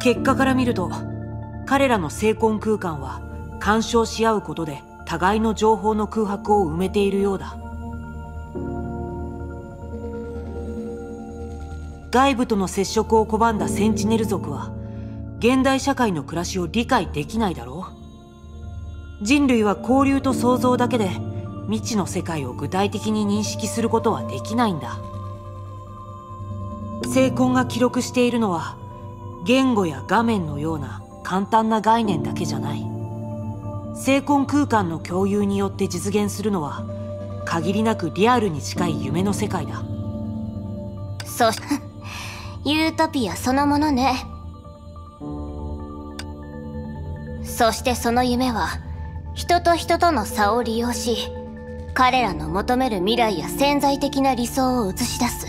結果から見ると彼らの精魂空間は干渉し合うことで互いの情報の空白を埋めているようだ外部との接触を拒んだセンチネル族は現代社会の暮らしを理解できないだろう。人類は交流と想像だけで未知の世界を具体的に認識することはできないんだ。精魂が記録しているのは言語や画面のような簡単な概念だけじゃない。精魂空間の共有によって実現するのは限りなくリアルに近い夢の世界だ。そしユートピアそのものね。そしてその夢は人と人との差を利用し彼らの求める未来や潜在的な理想を映し出す。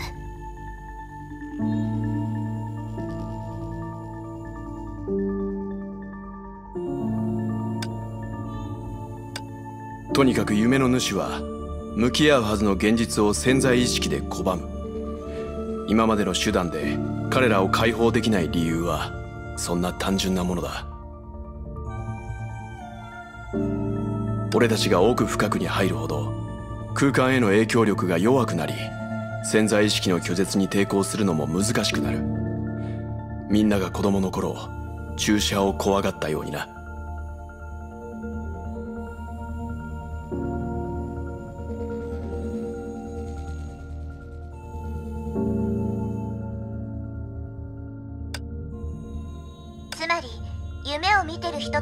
とにかく夢の主は向き合うはずの現実を潜在意識で拒む。今までの手段で彼らを解放できない理由はそんな単純なものだ。俺たちが奥深くに入るほど空間への影響力が弱くなり潜在意識の拒絶に抵抗するのも難しくなる。みんなが子供の頃注射を怖がったようにな。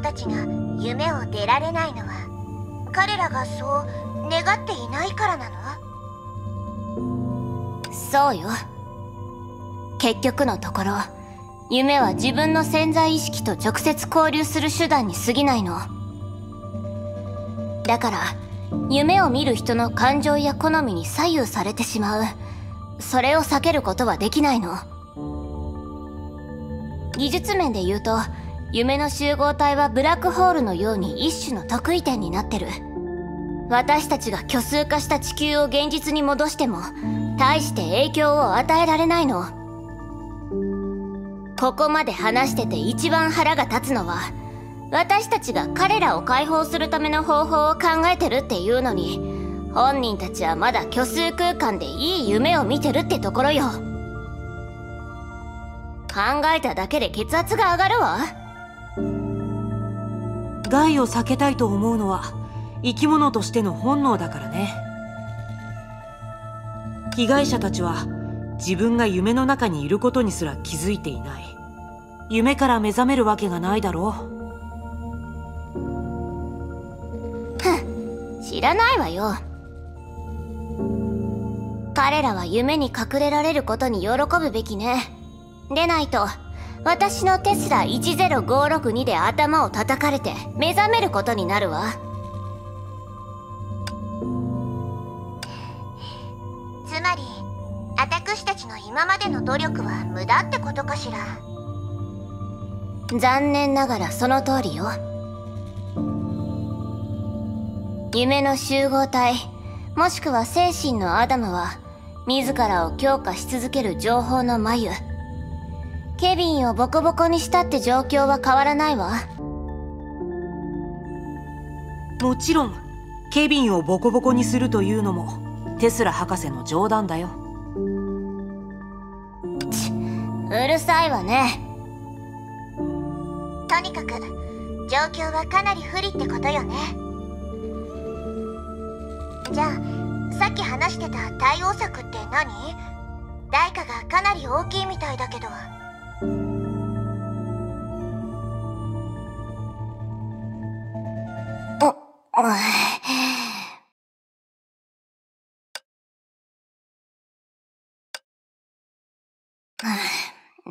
たちが夢を出られないのは彼らがそう願っていないからなの？そうよ。結局のところ夢は自分の潜在意識と直接交流する手段に過ぎないの。だから夢を見る人の感情や好みに左右されてしまう。それを避けることはできないの。技術面で言うと夢の集合体はブラックホールのように一種の得意点になってる。私たちが虚数化した地球を現実に戻しても大して影響を与えられないの。ここまで話してて一番腹が立つのは私たちが彼らを解放するための方法を考えてるっていうのに本人たちはまだ虚数空間でいい夢を見てるってところよ。考えただけで血圧が上がるわ。害を避けたいと思うのは生き物としての本能だからね。被害者たちは自分が夢の中にいることにすら気づいていない。夢から目覚めるわけがないだろう。知らないわよ。彼らは夢に隠れられることに喜ぶべきね。でないと私のテスラ10562で頭を叩かれて目覚めることになるわ。つまり私たちの今までの努力は無駄ってことかしら？残念ながらその通りよ。夢の集合体もしくは精神のアダムは自らを強化し続ける情報の眉ケビンをボコボコにしたって状況は変わらないわ。もちろんケビンをボコボコにするというのもテスラ博士の冗談だよ。うるさいわね。とにかく状況はかなり不利ってことよね。じゃあさっき話してた対応策って何？代価がかなり大きいみたいだけど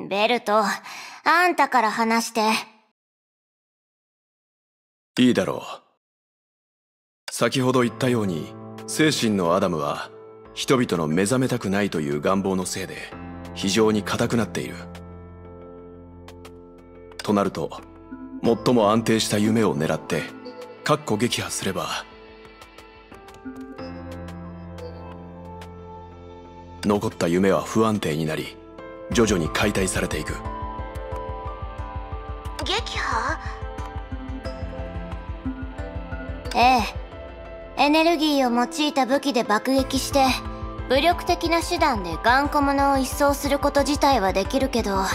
ベルト、あんたから話して。いいだろう。先ほど言ったように、精神のアダムは、人々の目覚めたくないという願望のせいで、非常に硬くなっている。となると、最も安定した夢を狙って、確固撃破すれば、残った夢は不安定になり、徐々に解体されていく。撃破？ええ。エネルギーを用いた武器で爆撃して武力的な手段で頑固者を一掃すること自体はできるけど。ま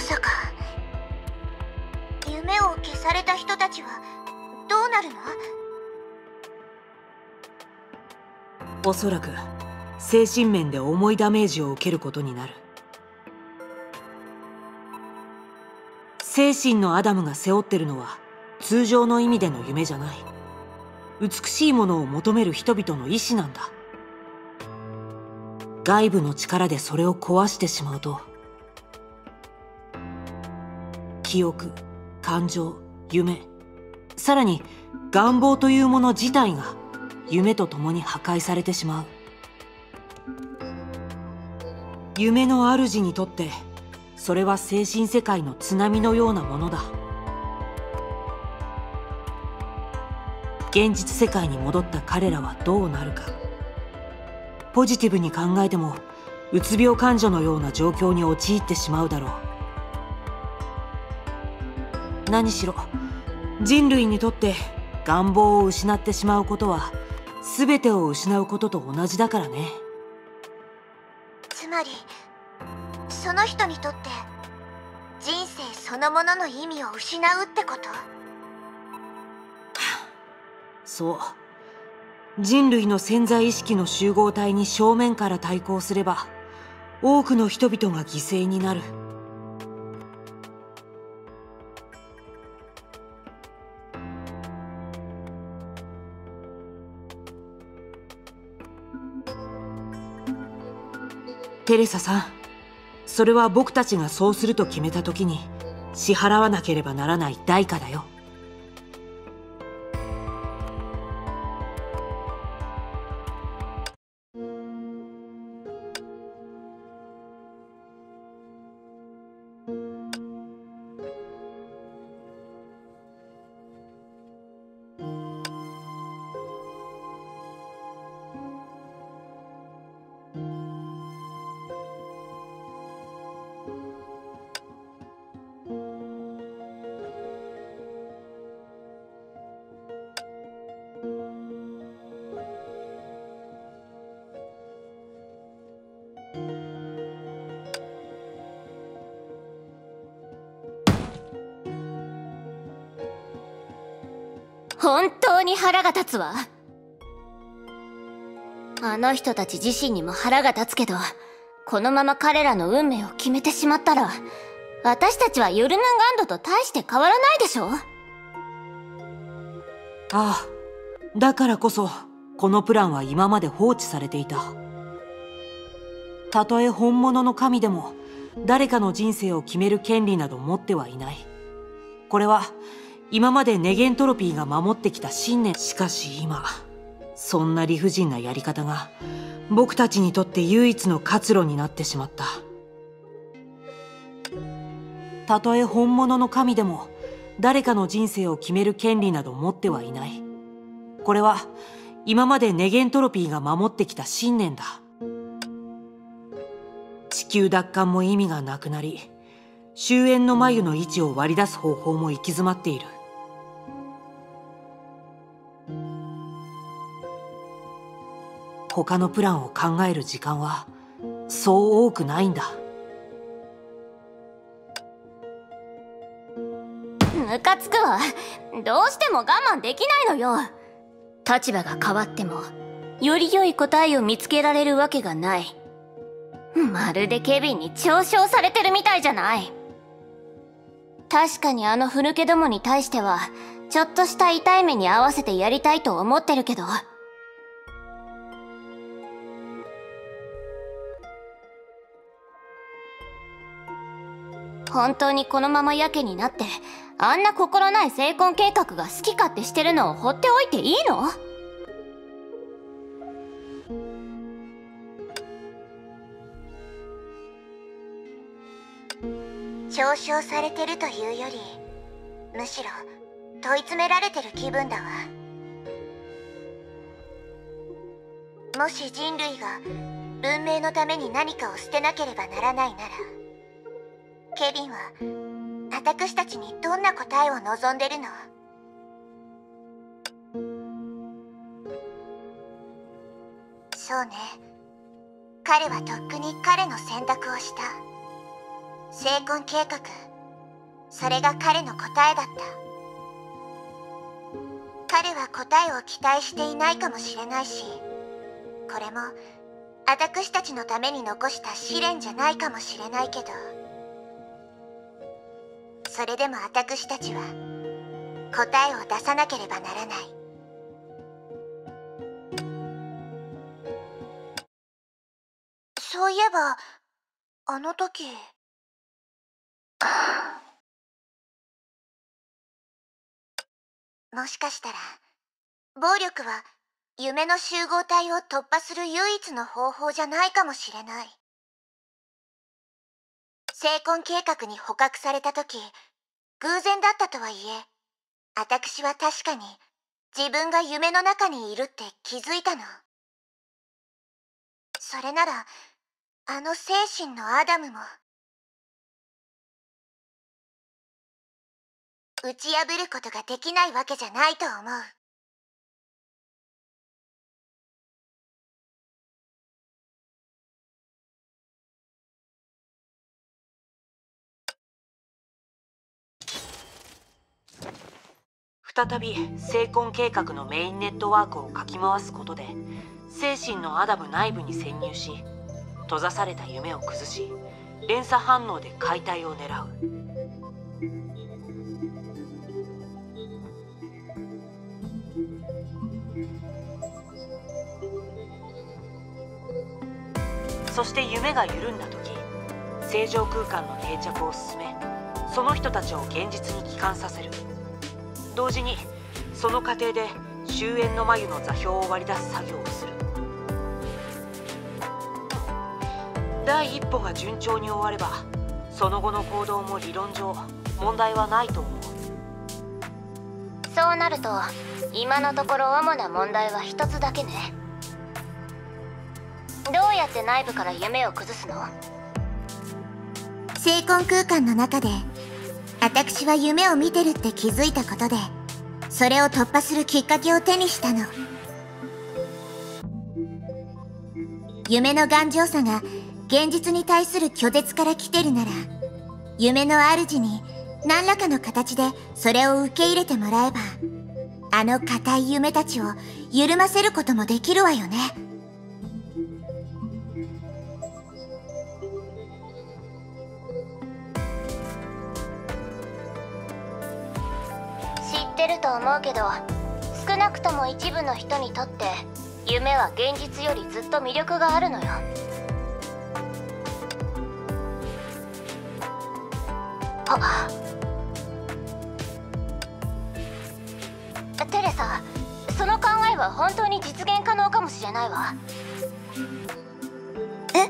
さか夢を消された人たちはどうなるの？おそらく精神面で重いダメージを受けることになる。精神のアダムが背負ってるのは通常の意味での夢じゃない。美しいものを求める人々の意志なんだ。外部の力でそれを壊してしまうと記憶感情夢。さらに願望というもの自体が夢と共に破壊されてしまう。夢の主にとってそれは精神世界の津波のようなものだ。現実世界に戻った彼らはどうなるか。ポジティブに考えてもうつ病患者のような状況に陥ってしまうだろう。何しろ人類にとって願望を失ってしまうことは全てを失うことと同じだからね。まりその人にとって人生そのものの意味を失うってこと？そう。人類の潜在意識の集合体に正面から対抗すれば多くの人々が犠牲になるテレサさんそれは僕たちがそうすると決めた時に支払わなければならない代価だよ。が立つわあの人たち自身にも腹が立つけど、このまま彼らの運命を決めてしまったら、私たちはヨルムンガンドと大して変わらないでしょああ、だからこそ、このプランは今まで放置されていた。たとえ本物の神でも、誰かの人生を決める権利など持ってはいない。これは、今までネゲントロピーが守ってきた信念。しかし今、そんな理不尽なやり方が、僕たちにとって唯一の活路になってしまった。たとえ本物の神でも、誰かの人生を決める権利など持ってはいない。これは、今までネゲントロピーが守ってきた信念だ。地球奪還も意味がなくなり、終焉の眉の位置を割り出す方法も行き詰まっている。他のプランを考える時間はそう多くないんだ。ムカつくわ。どうしても我慢できないのよ。立場が変わってもより良い答えを見つけられるわけがない。まるでケビンに嘲笑されてるみたいじゃない。確かにあの古毛どもに対してはちょっとした痛い目に合わせてやりたいと思ってるけど。本当にこのままやけになってあんな心ない成婚計画が好き勝手してるのを放っておいていいの？嘲笑されてるというよりむしろ問い詰められてる気分だわ。もし人類が文明のために何かを捨てなければならないならケビンは私たちにどんな答えを望んでるの？そうね。彼はとっくに彼の選択をした。成婚計画。それが彼の答えだった。彼は答えを期待していないかもしれないしこれも私たちのために残した試練じゃないかもしれないけど。それでも私たちは答えを出さなければならない。そういえばあの時 [sighs] もしかしたら暴力は夢の集合体を突破する唯一の方法じゃないかもしれない。成婚計画に捕獲された時偶然だったとはいえ私は確かに自分が夢の中にいるって気づいたの。それならあの精神のアダムも打ち破ることができないわけじゃないと思う。再び成婚計画のメインネットワークをかき回すことで精神のアダム内部に潜入し閉ざされた夢を崩し連鎖反応で解体を狙う。そして夢が緩んだ時正常空間の定着を進めその人たちを現実に帰還させる。同時にその過程で終焉の眉の座標を割り出す作業をする。第一歩が順調に終わればその後の行動も理論上問題はないと思う。そうなると今のところ主な問題は一つだけね。どうやって内部から夢を崩すの？成婚空間の中で私は夢を見てるって気づいたことでそれを突破するきっかけを手にしたの。夢の頑丈さが現実に対する拒絶から来てるなら夢の主に何らかの形でそれを受け入れてもらえばあの固い夢たちを緩ませることもできるわよね。ってると思うけど少なくとも一部の人にとって夢は現実よりずっと魅力があるのよ。あテレサその考えは本当に実現可能かもしれないわ。え？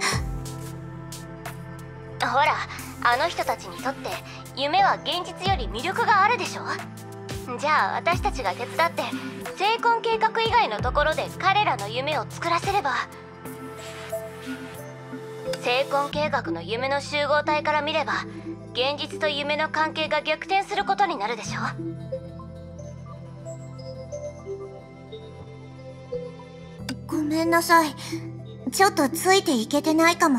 ほらあの人たちにとって夢は現実より魅力があるでしょじゃあ私たちが手伝って成婚計画以外のところで彼らの夢を作らせれば成婚計画の夢の集合体から見れば現実と夢の関係が逆転することになるでしょごめんなさい。ちょっとついていけてないかも。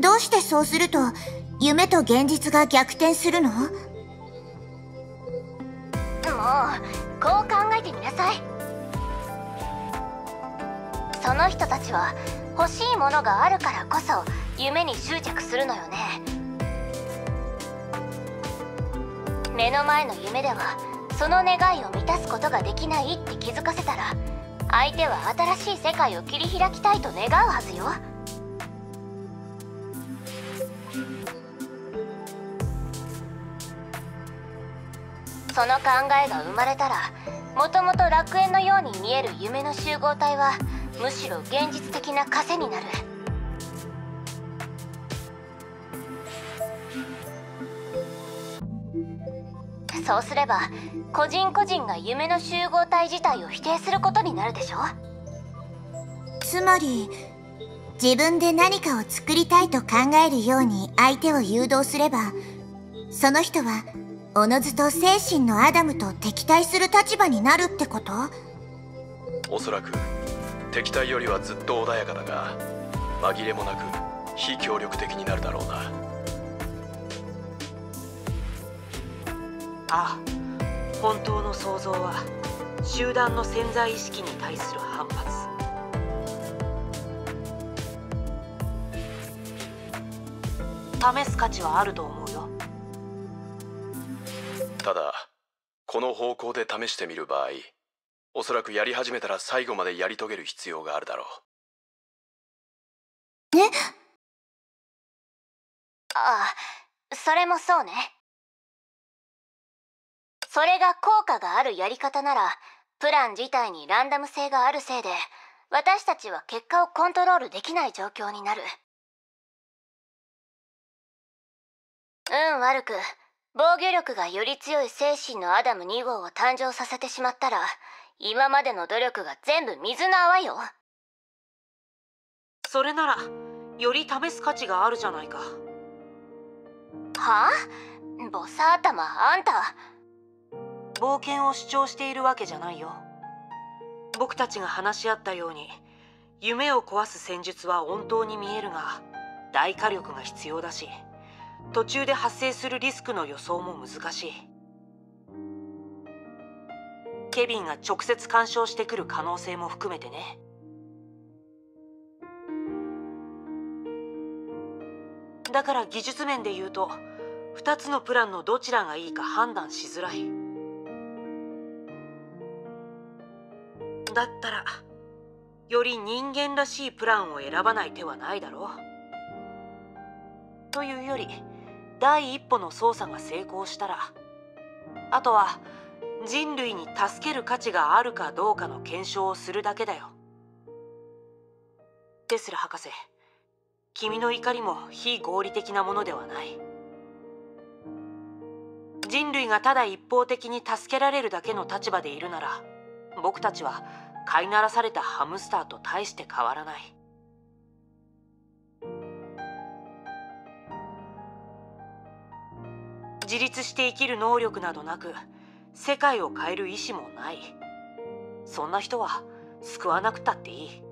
どうしてそうすると夢と現実が逆転するの？もこう考えてみなさい。その人たちは欲しいものがあるからこそ夢に執着するのよね。目の前の夢ではその願いを満たすことができないって気づかせたら相手は新しい世界を切り開きたいと願うはずよ。その考えが生まれたらもともと楽園のように見える夢の集合体はむしろ現実的な枷になる。そうすれば個人個人が夢の集合体自体を否定することになるでしょ？つまり自分で何かを作りたいと考えるように相手を誘導すればその人はおのずと精神のアダムと敵対する立場になるってこと？おそらく敵対よりはずっと穏やかだが紛れもなく非協力的になるだろうな。ああ本当の想像は集団の潜在意識に対する反発。試す価値はあると思う。よただこの方向で試してみる場合おそらくやり始めたら最後までやり遂げる必要があるだろう。え？ああそれもそうね。それが効果があるやり方ならプラン自体にランダム性があるせいで私たちは結果をコントロールできない状況になる。運悪く。防御力がより強い精神のアダム2号を誕生させてしまったら今までの努力が全部水の泡よ。それならより試す価値があるじゃないか。はあ？ボサ頭あんた。冒険を主張しているわけじゃないよ。僕たちが話し合ったように夢を壊す戦術は本当に見えるが大火力が必要だし途中で発生するリスクの予想も難しい。ケビンが直接干渉してくる可能性も含めてね。だから技術面で言うと2つのプランのどちらがいいか判断しづらい。だったらより人間らしいプランを選ばない手はないだろう。というより第一歩の操作が成功したらあとは人類に助ける価値があるかどうかの検証をするだけだよ。テスラ博士君の怒りも非合理的なものではない。人類がただ一方的に助けられるだけの立場でいるなら僕たちは飼いならされたハムスターと大して変わらない。自立して生きる能力などなく世界を変える意志もない。そんな人は救わなくたっていい。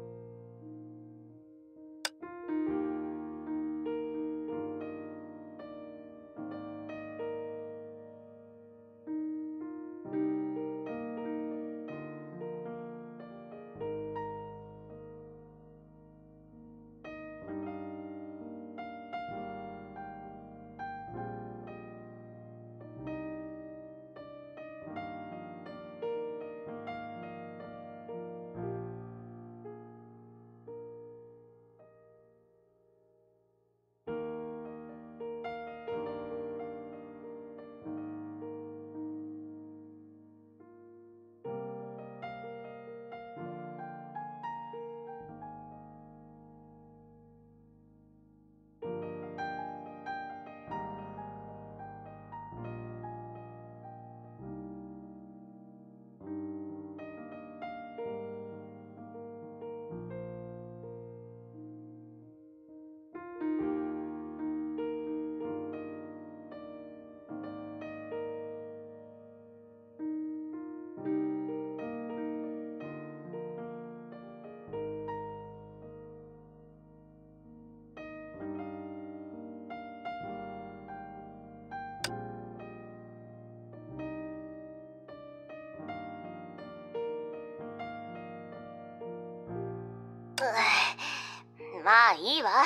わ。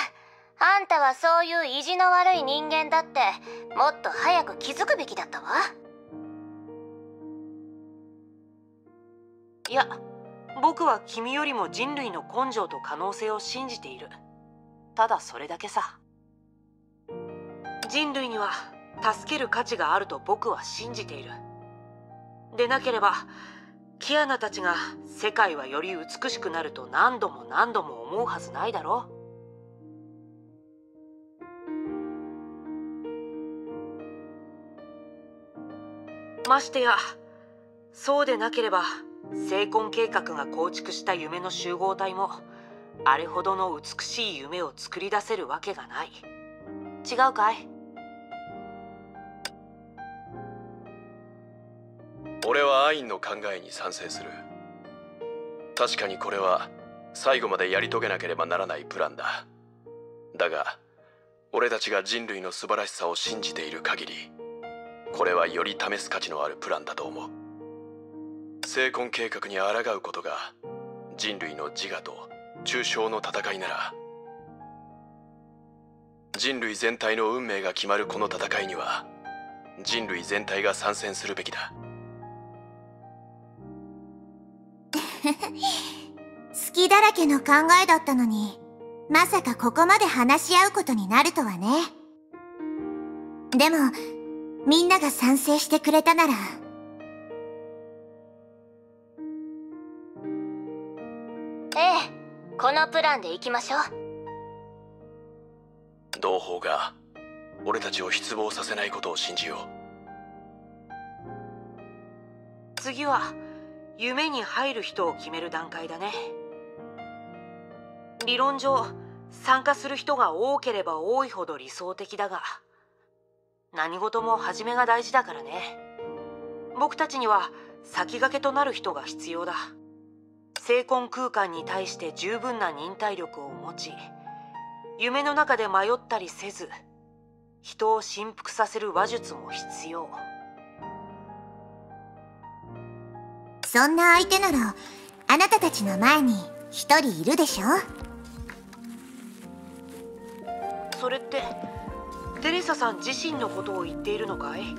あんたはそういう意地の悪い人間だってもっと早く気づくべきだったわ。いや僕は君よりも人類の根性と可能性を信じている。ただそれだけさ。人類には助ける価値があると僕は信じている。でなければキアナたちが世界はより美しくなると何度も何度も思うはずないだろましてやそうでなければ成婚計画が構築した夢の集合体もあれほどの美しい夢を作り出せるわけがない。違うかい？俺はアインの考えに賛成する。確かにこれは最後までやり遂げなければならないプランだ。だが俺たちが人類の素晴らしさを信じている限りこれはより試す価値のあるプランだと思う。成婚計画に抗うことが人類の自我と抽象の戦いなら人類全体の運命が決まるこの戦いには人類全体が参戦するべきだ。[laughs] 好きだらけの考えだったのにまさかここまで話し合うことになるとはね。でもみんなが賛成してくれたなら。ええこのプランで行きましょう。同胞が俺たちを失望させないことを信じよう。次は夢に入る人を決める段階だね。理論上参加する人が多ければ多いほど理想的だが何事も始めが大事だからね。僕たちには先駆けとなる人が必要だ。精魂空間に対して十分な忍耐力を持ち夢の中で迷ったりせず人を振幅させる話術も必要。そんな相手ならあなたたちの前に一人いるでしょ？それってテレサさん自身のことを言っているのかい？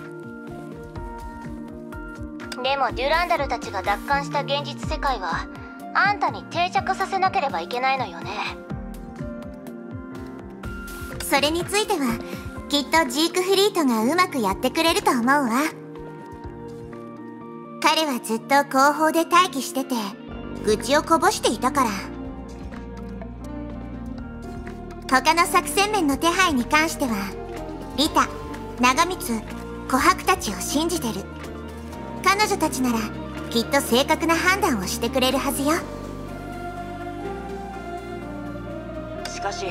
でもデュランダルたちが奪還した現実世界はあんたに定着させなければいけないのよね。それについてはきっとジークフリートがうまくやってくれると思うわ。彼はずっと後方で待機してて愚痴をこぼしていたから。他の作戦面の手配に関してはリタ長光琥珀たちを信じてる。彼女たちならきっと正確な判断をしてくれるはずよ。しかし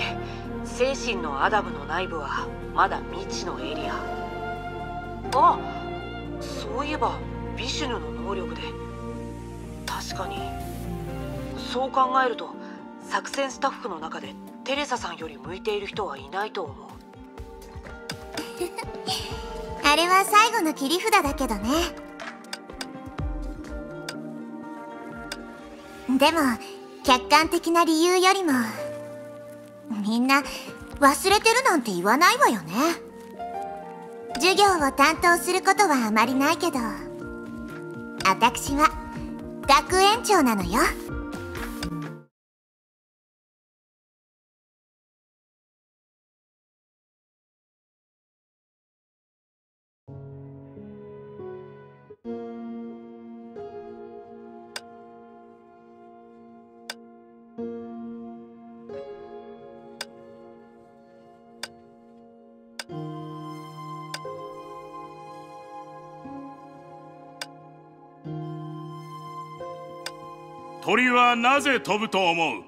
精神のアダムの内部はまだ未知のエリア。あそういえばビシュヌの能力で。確かに。そう考えると作戦スタッフの中でテレサさんより向いている人はいないと思う。[laughs] あれは最後の切り札だけどね。でも客観的な理由よりもみんな忘れてるなんて言わないわよね。授業を担当することはあまりないけど私は学園長なのよ。鳥はなぜ飛ぶと思う？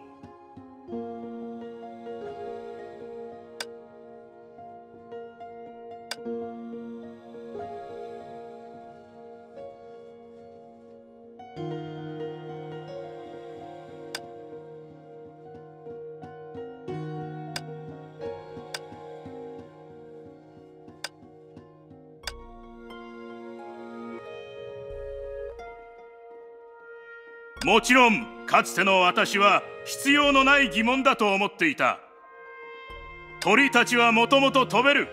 もちろんかつての私は必要のない疑問だと思っていた。鳥たちはもともと飛べる。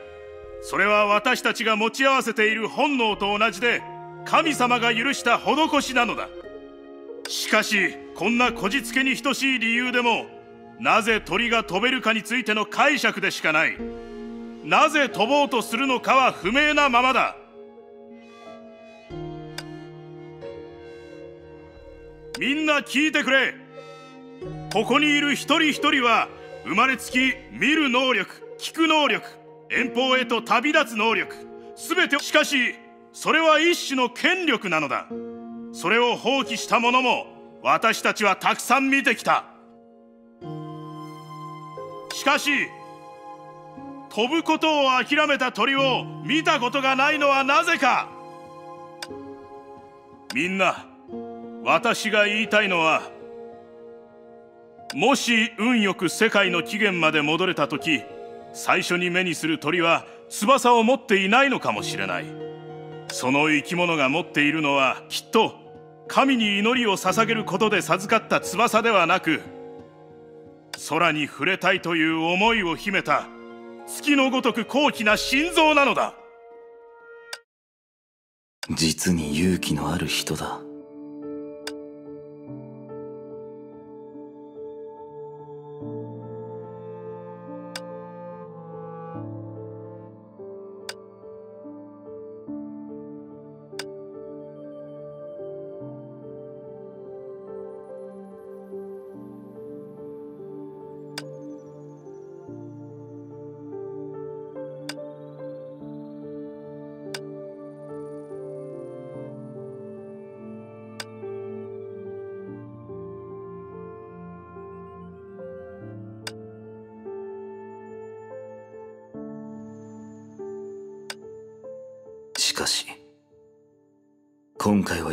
それは私たちが持ち合わせている本能と同じで神様が許した施しなのだ。しかしこんなこじつけに等しい理由でもなぜ鳥が飛べるかについての解釈でしかない。なぜ飛ぼうとするのかは不明なままだ。みんな聞いてくれ。ここにいる一人一人は生まれつき見る能力聞く能力遠方へと旅立つ能力全てしかしそれは一種の権力なのだ。それを放棄した者も私たちはたくさん見てきた。しかし飛ぶことを諦めた鳥を見たことがないのはなぜか。みんな私が言いたいのはもし運よく世界の起源まで戻れた時最初に目にする鳥は翼を持っていないのかもしれない。その生き物が持っているのはきっと神に祈りを捧げることで授かった翼ではなく空に触れたいという思いを秘めた月のごとく高貴な心臓なのだ。実に勇気のある人だ。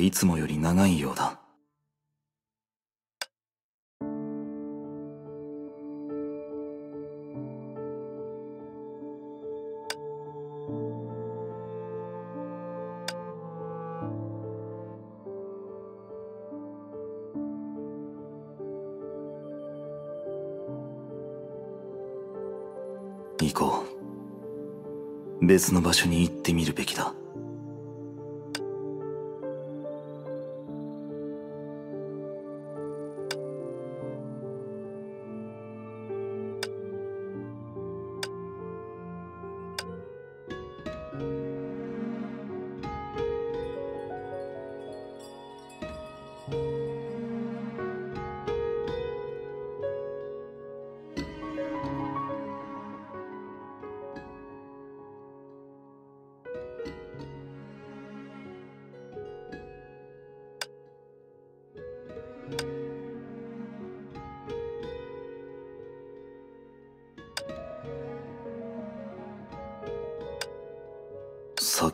いつもより長いようだ。行こう。別の場所に行ってみるべきだ。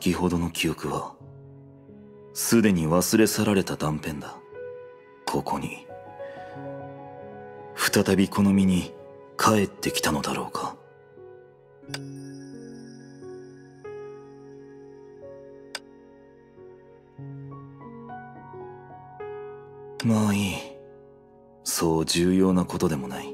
先ほどの記憶はすでに忘れ去られた断片だ。ここに。再びこの身に帰ってきたのだろうか。まあいい。そう重要なことでもない。